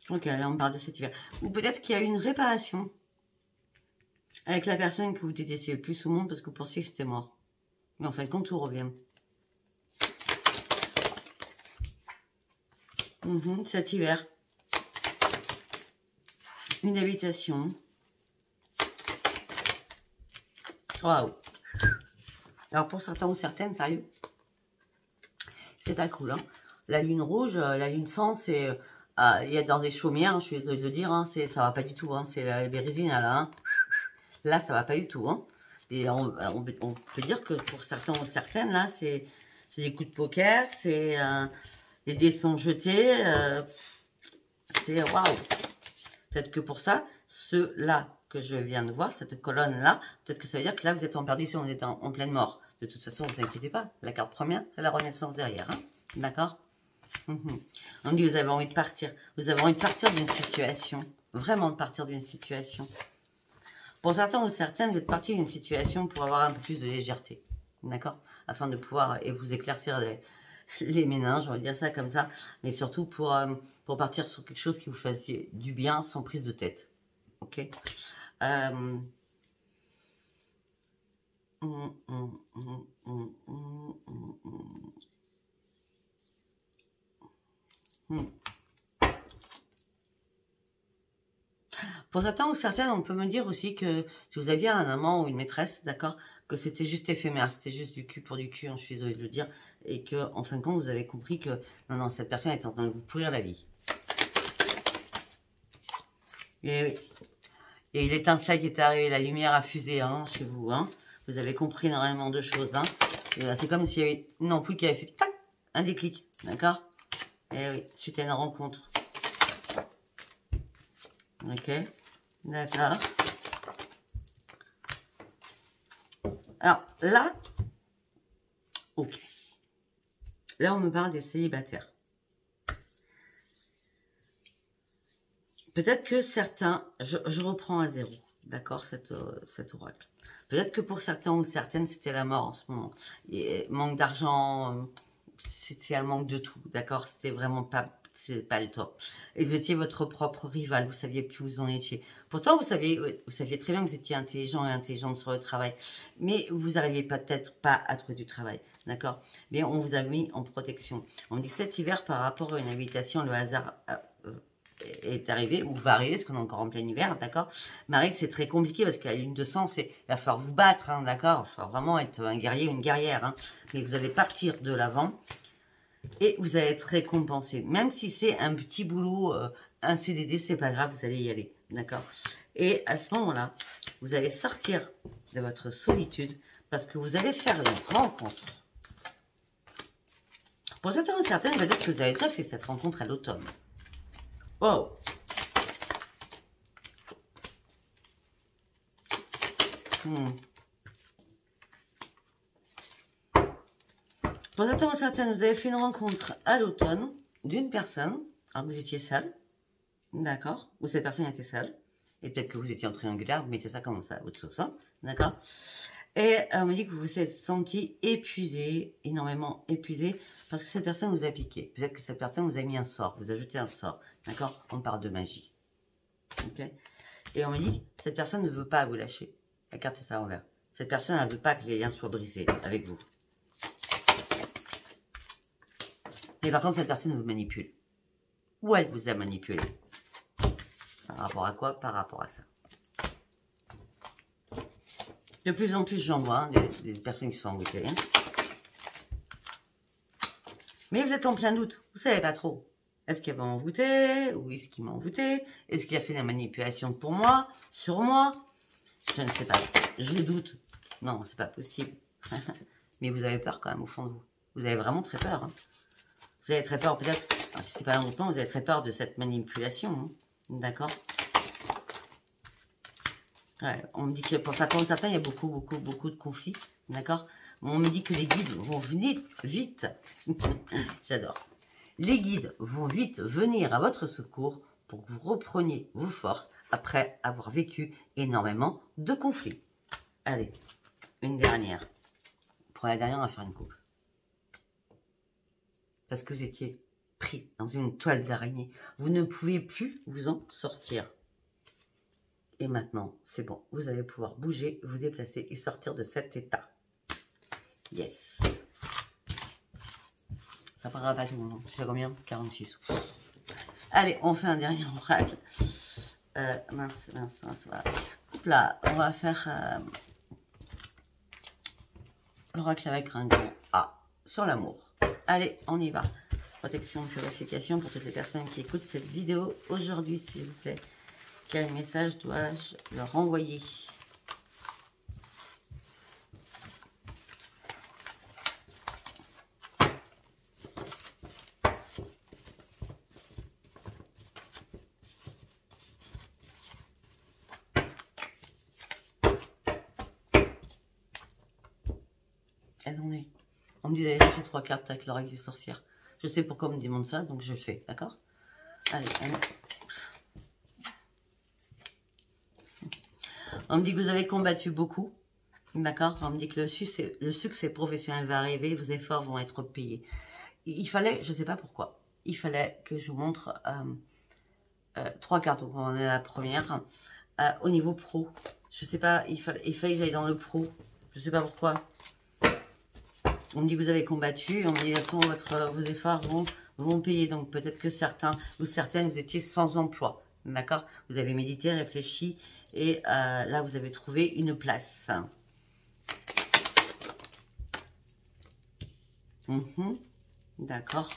Ok, là on parle de cet hiver. Ou peut-être qu'il y a eu une réparation avec la personne que vous détestiez le plus au monde parce que vous pensiez que c'était mort. Mais en fait, quand tout revient. Mhm, cet hiver. Une habitation. Waouh. Alors pour certains ou certaines, sérieux, c'est pas cool. Hein. La lune rouge, euh, la lune sang, c'est ah, il y a dans des chaumières, hein, je suis désolée de le dire, hein, ça va pas du tout. Hein, c'est les résines là. Hein. Là, ça va pas du tout. Et on, peut dire que pour certains ou certaines, là, c'est des coups de poker, c'est euh, les dés sont jetés. Euh, c'est waouh. Peut-être que pour ça, ceux-là que je viens de voir, cette colonne-là, peut-être que ça veut dire que là, vous êtes en perdition, on est en, en pleine mort. De toute façon, ne vous inquiétez pas. La carte première, c'est la renaissance derrière. D'accord? Mhm. On dit vous avez envie de partir. Vous avez envie de partir d'une situation. Vraiment de partir d'une situation. Pour certains ou certaines, vous êtes parti d'une situation pour avoir un peu plus de légèreté. D'accord? Afin de pouvoir et vous éclaircir les, les, méninges, on va dire ça comme ça. Mais surtout pour, euh, pour partir sur quelque chose qui vous fasse du bien sans prise de tête. Ok? Euh, hum, hum, hum, Hmm. Pour certains ou certaines, on peut me dire aussi que si vous aviez un amant ou une maîtresse, d'accord, que c'était juste éphémère, c'était juste du cul pour du cul, hein, je suis désolée de le dire, et que en fin de compte, vous avez compris que non, non, cette personne est en train de vous pourrir la vie. Et oui. Et l'étincelle qui est arrivé, la lumière a fusé hein, chez vous. Hein. Vous avez compris énormément de choses. Hein. C'est comme s'il y avait une ampoule qui avait fait un déclic. D'accord eh oui, suite une rencontre. Ok, d'accord. Alors là, ok. Là, on me parle des célibataires. Peut-être que certains, je, reprends à zéro, d'accord, cette, euh, cet oracle. Peut-être que pour certains ou certaines, c'était la mort en ce moment. Et manque d'argent, euh, c'était un manque de tout, d'accord? C'était vraiment pas pas le top. Et vous étiez votre propre rival, vous saviez plus où vous en étiez. Pourtant, vous saviez, vous saviez très bien que vous étiez intelligent et intelligente sur le travail, mais vous n'arriviez peut-être pas à trouver du travail, d'accord? Mais on vous a mis en protection. On dit cet hiver, par rapport à une invitation, le hasard est arrivé, ou va arriver, parce qu'on est encore en plein hiver, d'accord? Marie, c'est très compliqué, parce que la lune de sang, c'est, il va falloir vous battre, hein, d'accord? Il va vraiment être un guerrier ou une guerrière, hein. mais vous allez partir de l'avant, et vous allez être récompensé. Même si c'est un petit boulot, euh, un CDD, c'est pas grave, vous allez y aller. D'accord? Et à ce moment-là, vous allez sortir de votre solitude parce que vous allez faire une rencontre. Pour certains certaines, peut-être que vous avez déjà fait cette rencontre à l'automne. Pour certains ou certaines, vous avez fait une rencontre à l'automne d'une personne. Alors, vous étiez seul. D'accord Ou cette personne était seule. Et peut-être que vous étiez en triangulaire. Vous mettez ça comme ça, votre sauce. Hein D'accord Et euh, on me dit que vous vous êtes senti épuisé, énormément épuisé, parce que cette personne vous a piqué. Peut-être que cette personne vous a mis un sort, vous a jeté un sort. D'accord? On parle de magie. Ok? Et on me dit cette personne ne veut pas vous lâcher. La carte est ça envers. Cette personne ne veut pas que les liens soient brisés avec vous. Mais par contre, cette personne vous manipule. Ou elle vous a manipulé. Par rapport à quoi? Par rapport à ça. De plus en plus, j'en vois des, personnes qui sont envoûtées. Hein. Mais vous êtes en plein doute. Vous savez pas trop. Est-ce qu'il m'a envoûté Ou est-ce qu'il m'a envoûté? Est-ce qu'il a fait la manipulation pour moi? Sur moi? Je ne sais pas. Je doute. Non, c'est pas possible. *laughs* Mais vous avez peur quand même au fond de vous. Vous avez vraiment très peur. Hein. Vous avez très peur peut-être, si c'est pas plan, vous avez très peur de cette manipulation. Hein. On me dit que pour certains, certains, il y a beaucoup, beaucoup, beaucoup de conflits. D'accord? On me dit que les guides vont venir vite. *laughs* J'adore. Les guides vont vite venir à votre secours pour que vous repreniez vos forces après avoir vécu énormément de conflits. Allez, une dernière. Pour la dernière, on va faire une coupe parce que vous étiez pris dans une toile d'araignée. Vous ne pouvez plus vous en sortir. Et maintenant, c'est bon. Vous allez pouvoir bouger, vous déplacer et sortir de cet état. Yes. Ça paraît pas tout le monde. Je combien? 46. Allez, on fait un dernier oracle. Euh, mince, mince, mince, voilà. Hop là, on va faire euh, l'oracle avec un grand A sur l'amour. Allez, on y va. Protection, purification pour toutes les personnes qui écoutent cette vidéo aujourd'hui, s'il vous plaît. Quel message dois-je leur envoyer? On me dit d'aller chercher trois cartes avec l'oracle des sorcières. Je sais pourquoi on me demande ça, donc je le fais, d'accord? Allez, on... me dit que vous avez combattu beaucoup, d'accord? On me dit que le succès, le succès professionnel va arriver, vos efforts vont être payés. Il fallait, je ne sais pas pourquoi, il fallait que je vous montre euh, euh, trois cartes. Donc on est la première. Euh, au niveau pro, je ne sais pas, il fallait, il fallait que j'aille dans le pro. Je ne sais pas pourquoi. On me dit que vous avez combattu, on me dit que votre, vos efforts vont, vont payer. Donc peut-être que certains ou certaines, vous étiez sans emploi. D'accord? Vous avez médité, réfléchi et euh, là, vous avez trouvé une place. Mhm. D'accord.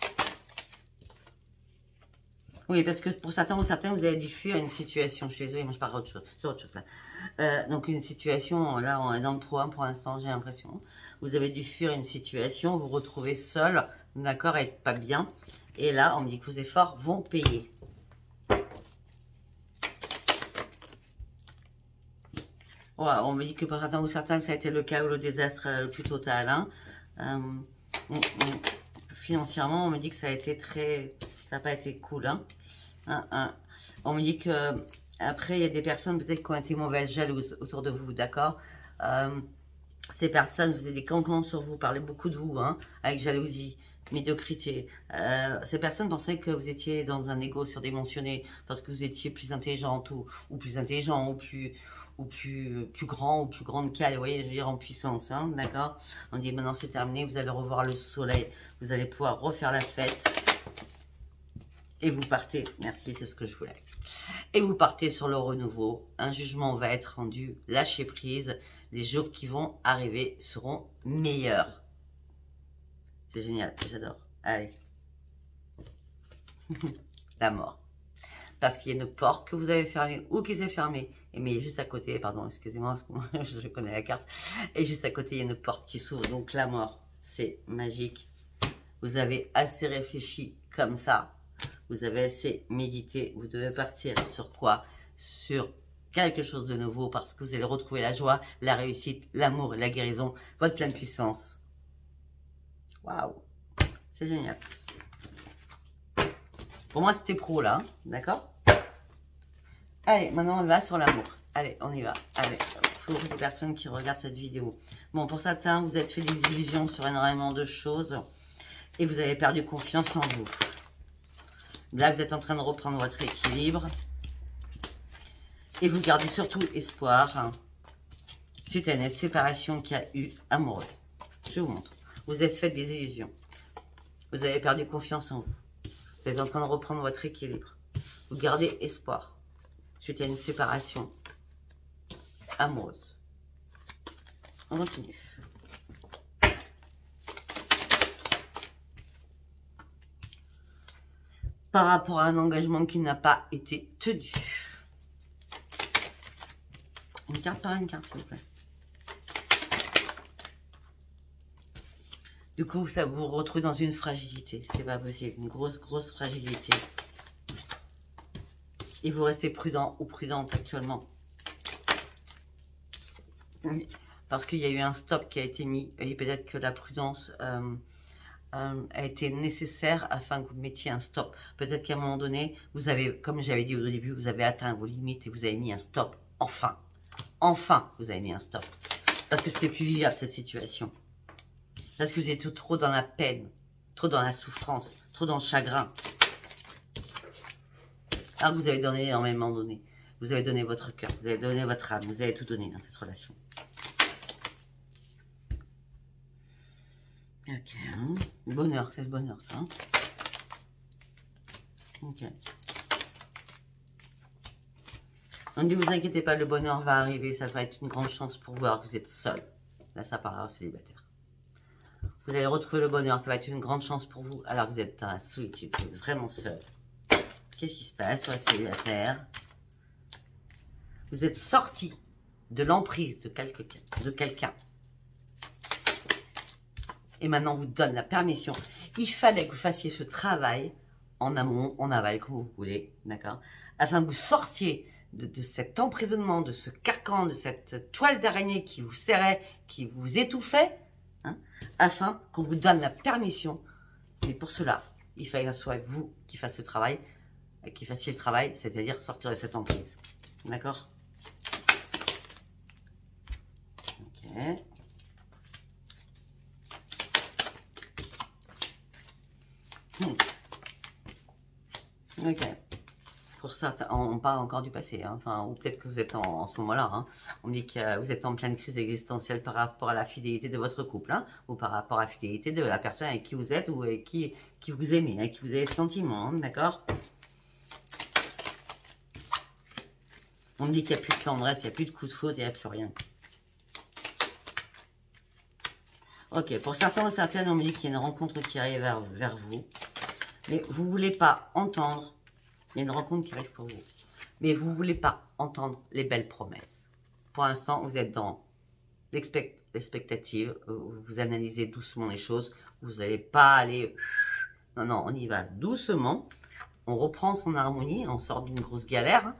Oui, parce que pour certains ou certaines, vous avez dû fuir une situation. Je suis désolée, moi je parle autre chose, sur autre chose là. Euh, donc une situation, là on est dans le programme pour l'instant, j'ai l'impression. Vous avez dû fuir une situation, vous vous retrouvez seul, d'accord, être pas bien. Et là, on me dit que vos efforts vont payer. On me dit que pour certains ou certaines, ça a été le cas ou le désastre le plus total. Hein. Euh, financièrement, on me dit que ça a été très... Ça n'a pas été cool. Hein. On me dit que après, il y a des personnes peut-être qui ont été mauvaises, jalouses autour de vous, d'accord? Euh, Ces personnes faisaient des cancans sur vous, parlaient beaucoup de vous, hein, avec jalousie, médiocrité. Euh, ces personnes pensaient que vous étiez dans un ego surdimensionné parce que vous étiez plus intelligente ou plus intelligent ou plus ou plus, plus grand ou plus grande qu'elle, vous voyez, je veux dire en puissance, hein, d'accord? On dit maintenant c'est terminé, vous allez revoir le soleil, vous allez pouvoir refaire la fête, et vous partez. Merci, c'est ce que je voulais. Et vous partez sur le renouveau. Un jugement va être rendu. Lâchez prise. Les jours qui vont arriver seront meilleurs. C'est génial, j'adore. Allez. *laughs* La mort. Parce qu'il y a une porte que vous avez fermée ou qui s'est fermée. Mais juste à côté, pardon, excusez-moi, parce que *laughs* je connais la carte. Et juste à côté, il y a une porte qui s'ouvre. Donc la mort, c'est magique. Vous avez assez réfléchi comme ça vous avez assez médité, vous devez partir sur quoi? Sur quelque chose de nouveau parce que vous allez retrouver la joie, la réussite, l'amour, la guérison, votre pleine puissance. Waouh, c'est génial. Pour moi, c'était pro, là. Hein, d'accord? Allez, maintenant, on va sur l'amour. Allez, on y va. Allez, pour les personnes qui regardent cette vidéo. Bon, pour certains, vous êtes fait des illusions sur énormément de choses. Et vous avez perdu confiance en vous. Là, vous êtes en train de reprendre votre équilibre. Et vous gardez surtout espoir suite à une séparation qui a eu amoureuse. Je vous montre. Vous êtes fait des illusions. Vous avez perdu confiance en vous. Vous êtes en train de reprendre votre équilibre. Vous gardez espoir suite à une séparation amoureuse. On continue. Par rapport à un engagement qui n'a pas été tenu. Une carte par une carte, s'il vous plaît. Du coup, ça vous retrouve dans une fragilité. C'est pas possible. Une grosse, grosse fragilité. Et vous restez prudent ou prudente actuellement. Parce qu'il y a eu un stop qui a été mis. Et peut-être que la prudence euh, euh, a été nécessaire afin que vous mettiez un stop. Peut-être qu'à un moment donné, vous avez, comme j'avais dit au début, vous avez atteint vos limites et vous avez mis un stop. Enfin. Enfin, vous avez mis un stop. Parce que c'était plus vivable cette situation. Parce que vous êtes trop dans la peine, trop dans la souffrance, trop dans le chagrin. Alors vous avez donné énormément donné. Vous avez donné votre cœur, vous avez donné votre âme, vous avez tout donné dans cette relation. Ok. Hein. Bonheur, c'est le bonheur ça. Hein. ok. On dit, vous inquiétez pas, le bonheur va arriver, ça va être une grande chance pour voir que vous êtes seul. Là, ça parlera au célibataire. Vous allez retrouver le bonheur. Ça va être une grande chance pour vous. Alors vous êtes dans la. Vous êtes vraiment seul. Qu'est-ce qui se passe sur la célibataire Vous êtes sorti de l'emprise de quelqu'un. Et maintenant, on vous donne la permission. Il fallait que vous fassiez ce travail en amont, en aval, comme vous voulez, d'accord? Afin que vous sortiez de, de, cet emprisonnement, de ce carcan, de cette toile d'araignée qui vous serrait, qui vous étouffait, Hein, afin qu'on vous donne la permission. Mais pour cela, il fallait que ce soit vous qui fassiez le travail, qui fassiez le travail, c'est-à-dire sortir de cette emprise. D'accord? Ok. Hmm. Ok pour certains, on parle encore du passé, hein. enfin, ou peut-être que vous êtes en, ce moment-là. Hein. On dit que vous êtes en pleine crise existentielle par rapport à la fidélité de votre couple, hein, ou par rapport à la fidélité de la personne avec qui vous êtes, ou avec qui, qui vous aimez, qui vous avez des sentiments, d'accord? On dit qu'il n'y a plus de tendresse, il n'y a plus de coup de foudre, il n'y a plus rien. Ok, pour certains ou certaines, on me dit qu'il y a une rencontre qui arrive vers, vers vous. Mais vous ne voulez pas entendre il y a une rencontre qui arrive pour vous. Mais vous ne voulez pas entendre les belles promesses. Pour l'instant, vous êtes dans l'expectative. Vous analysez doucement les choses. Vous n'allez pas aller... Non, non, on y va doucement. On reprend son harmonie. On sort d'une grosse galère. Hein.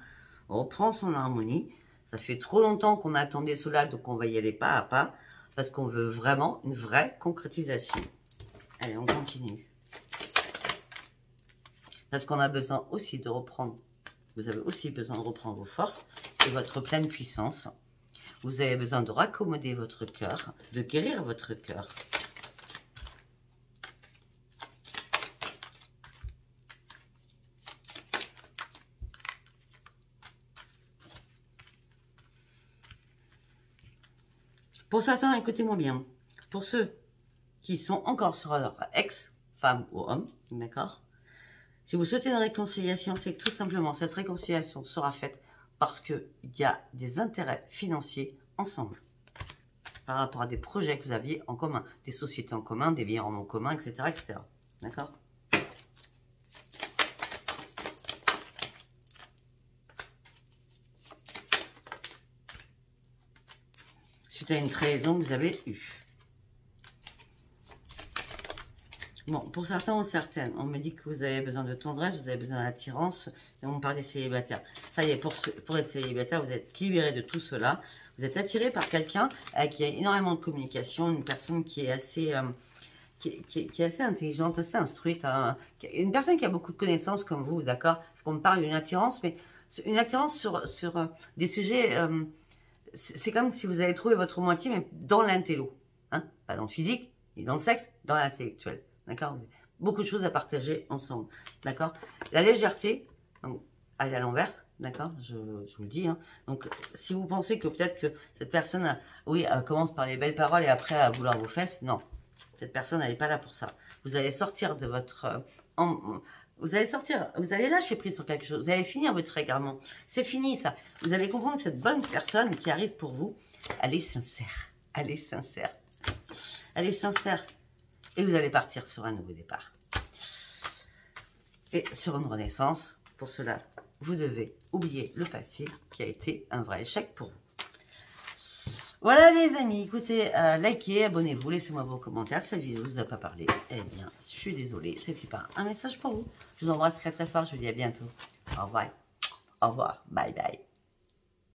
On reprend son harmonie. Ça fait trop longtemps qu'on attendait cela, donc on va y aller pas à pas. Parce qu'on veut vraiment une vraie concrétisation. Allez, on continue. Parce qu'on a besoin aussi de reprendre, vous avez aussi besoin de reprendre vos forces et votre pleine puissance. Vous avez besoin de raccommoder votre cœur, de guérir votre cœur. Pour certains, écoutez-moi bien. Pour ceux qui sont encore sur leur ex, femme ou homme, d'accord? Si vous souhaitez une réconciliation, c'est tout simplement cette réconciliation sera faite parce qu'il y a des intérêts financiers ensemble par rapport à des projets que vous aviez en commun, des sociétés en commun, des biens en commun, etc. etc. D'accord? À une trahison que vous avez eue. Bon, pour certains ou certaines, on me dit que vous avez besoin de tendresse, vous avez besoin d'attirance, et on parle des célibataires. Ça y est, pour, pour les célibataires, vous êtes libérés de tout cela. Vous êtes attiré par quelqu'un qui a énormément de communication, une personne qui est assez, euh, qui, est assez intelligente, assez instruite, hein. une personne qui a beaucoup de connaissances comme vous, d'accord? Parce qu'on me parle d'une attirance, mais une attirance sur, sur euh, des sujets, euh, c'est comme si vous avez trouvé votre moitié, mais dans l'intello, hein Pas dans le physique, ni dans le sexe, dans l'intellectuel, d'accord? Beaucoup de choses à partager ensemble, d'accord? La légèreté, donc, aller à l'envers, D'accord? Je, vous le dis. Hein. Donc, si vous pensez que peut-être que cette personne, oui, commence par les belles paroles et après à vouloir vos fesses, non. Cette personne, n'est pas là pour ça. Vous allez sortir de votre... Euh, vous allez sortir, vous allez lâcher prise sur quelque chose. Vous allez finir votre égarement. C'est fini, ça. Vous allez comprendre que cette bonne personne qui arrive pour vous, elle est sincère. Elle est sincère. Elle est sincère. Et vous allez partir sur un nouveau départ. Et sur une renaissance, pour cela, vous devez oublier le passé qui a été un vrai échec pour vous. Voilà mes amis, écoutez, euh, likez, abonnez-vous, laissez-moi vos commentaires. Cette vidéo ne vous a pas parlé. Eh bien, je suis désolée, c'était pas un message pour vous. Je vous embrasse très très fort, je vous dis à bientôt. Au revoir. Au revoir, bye bye.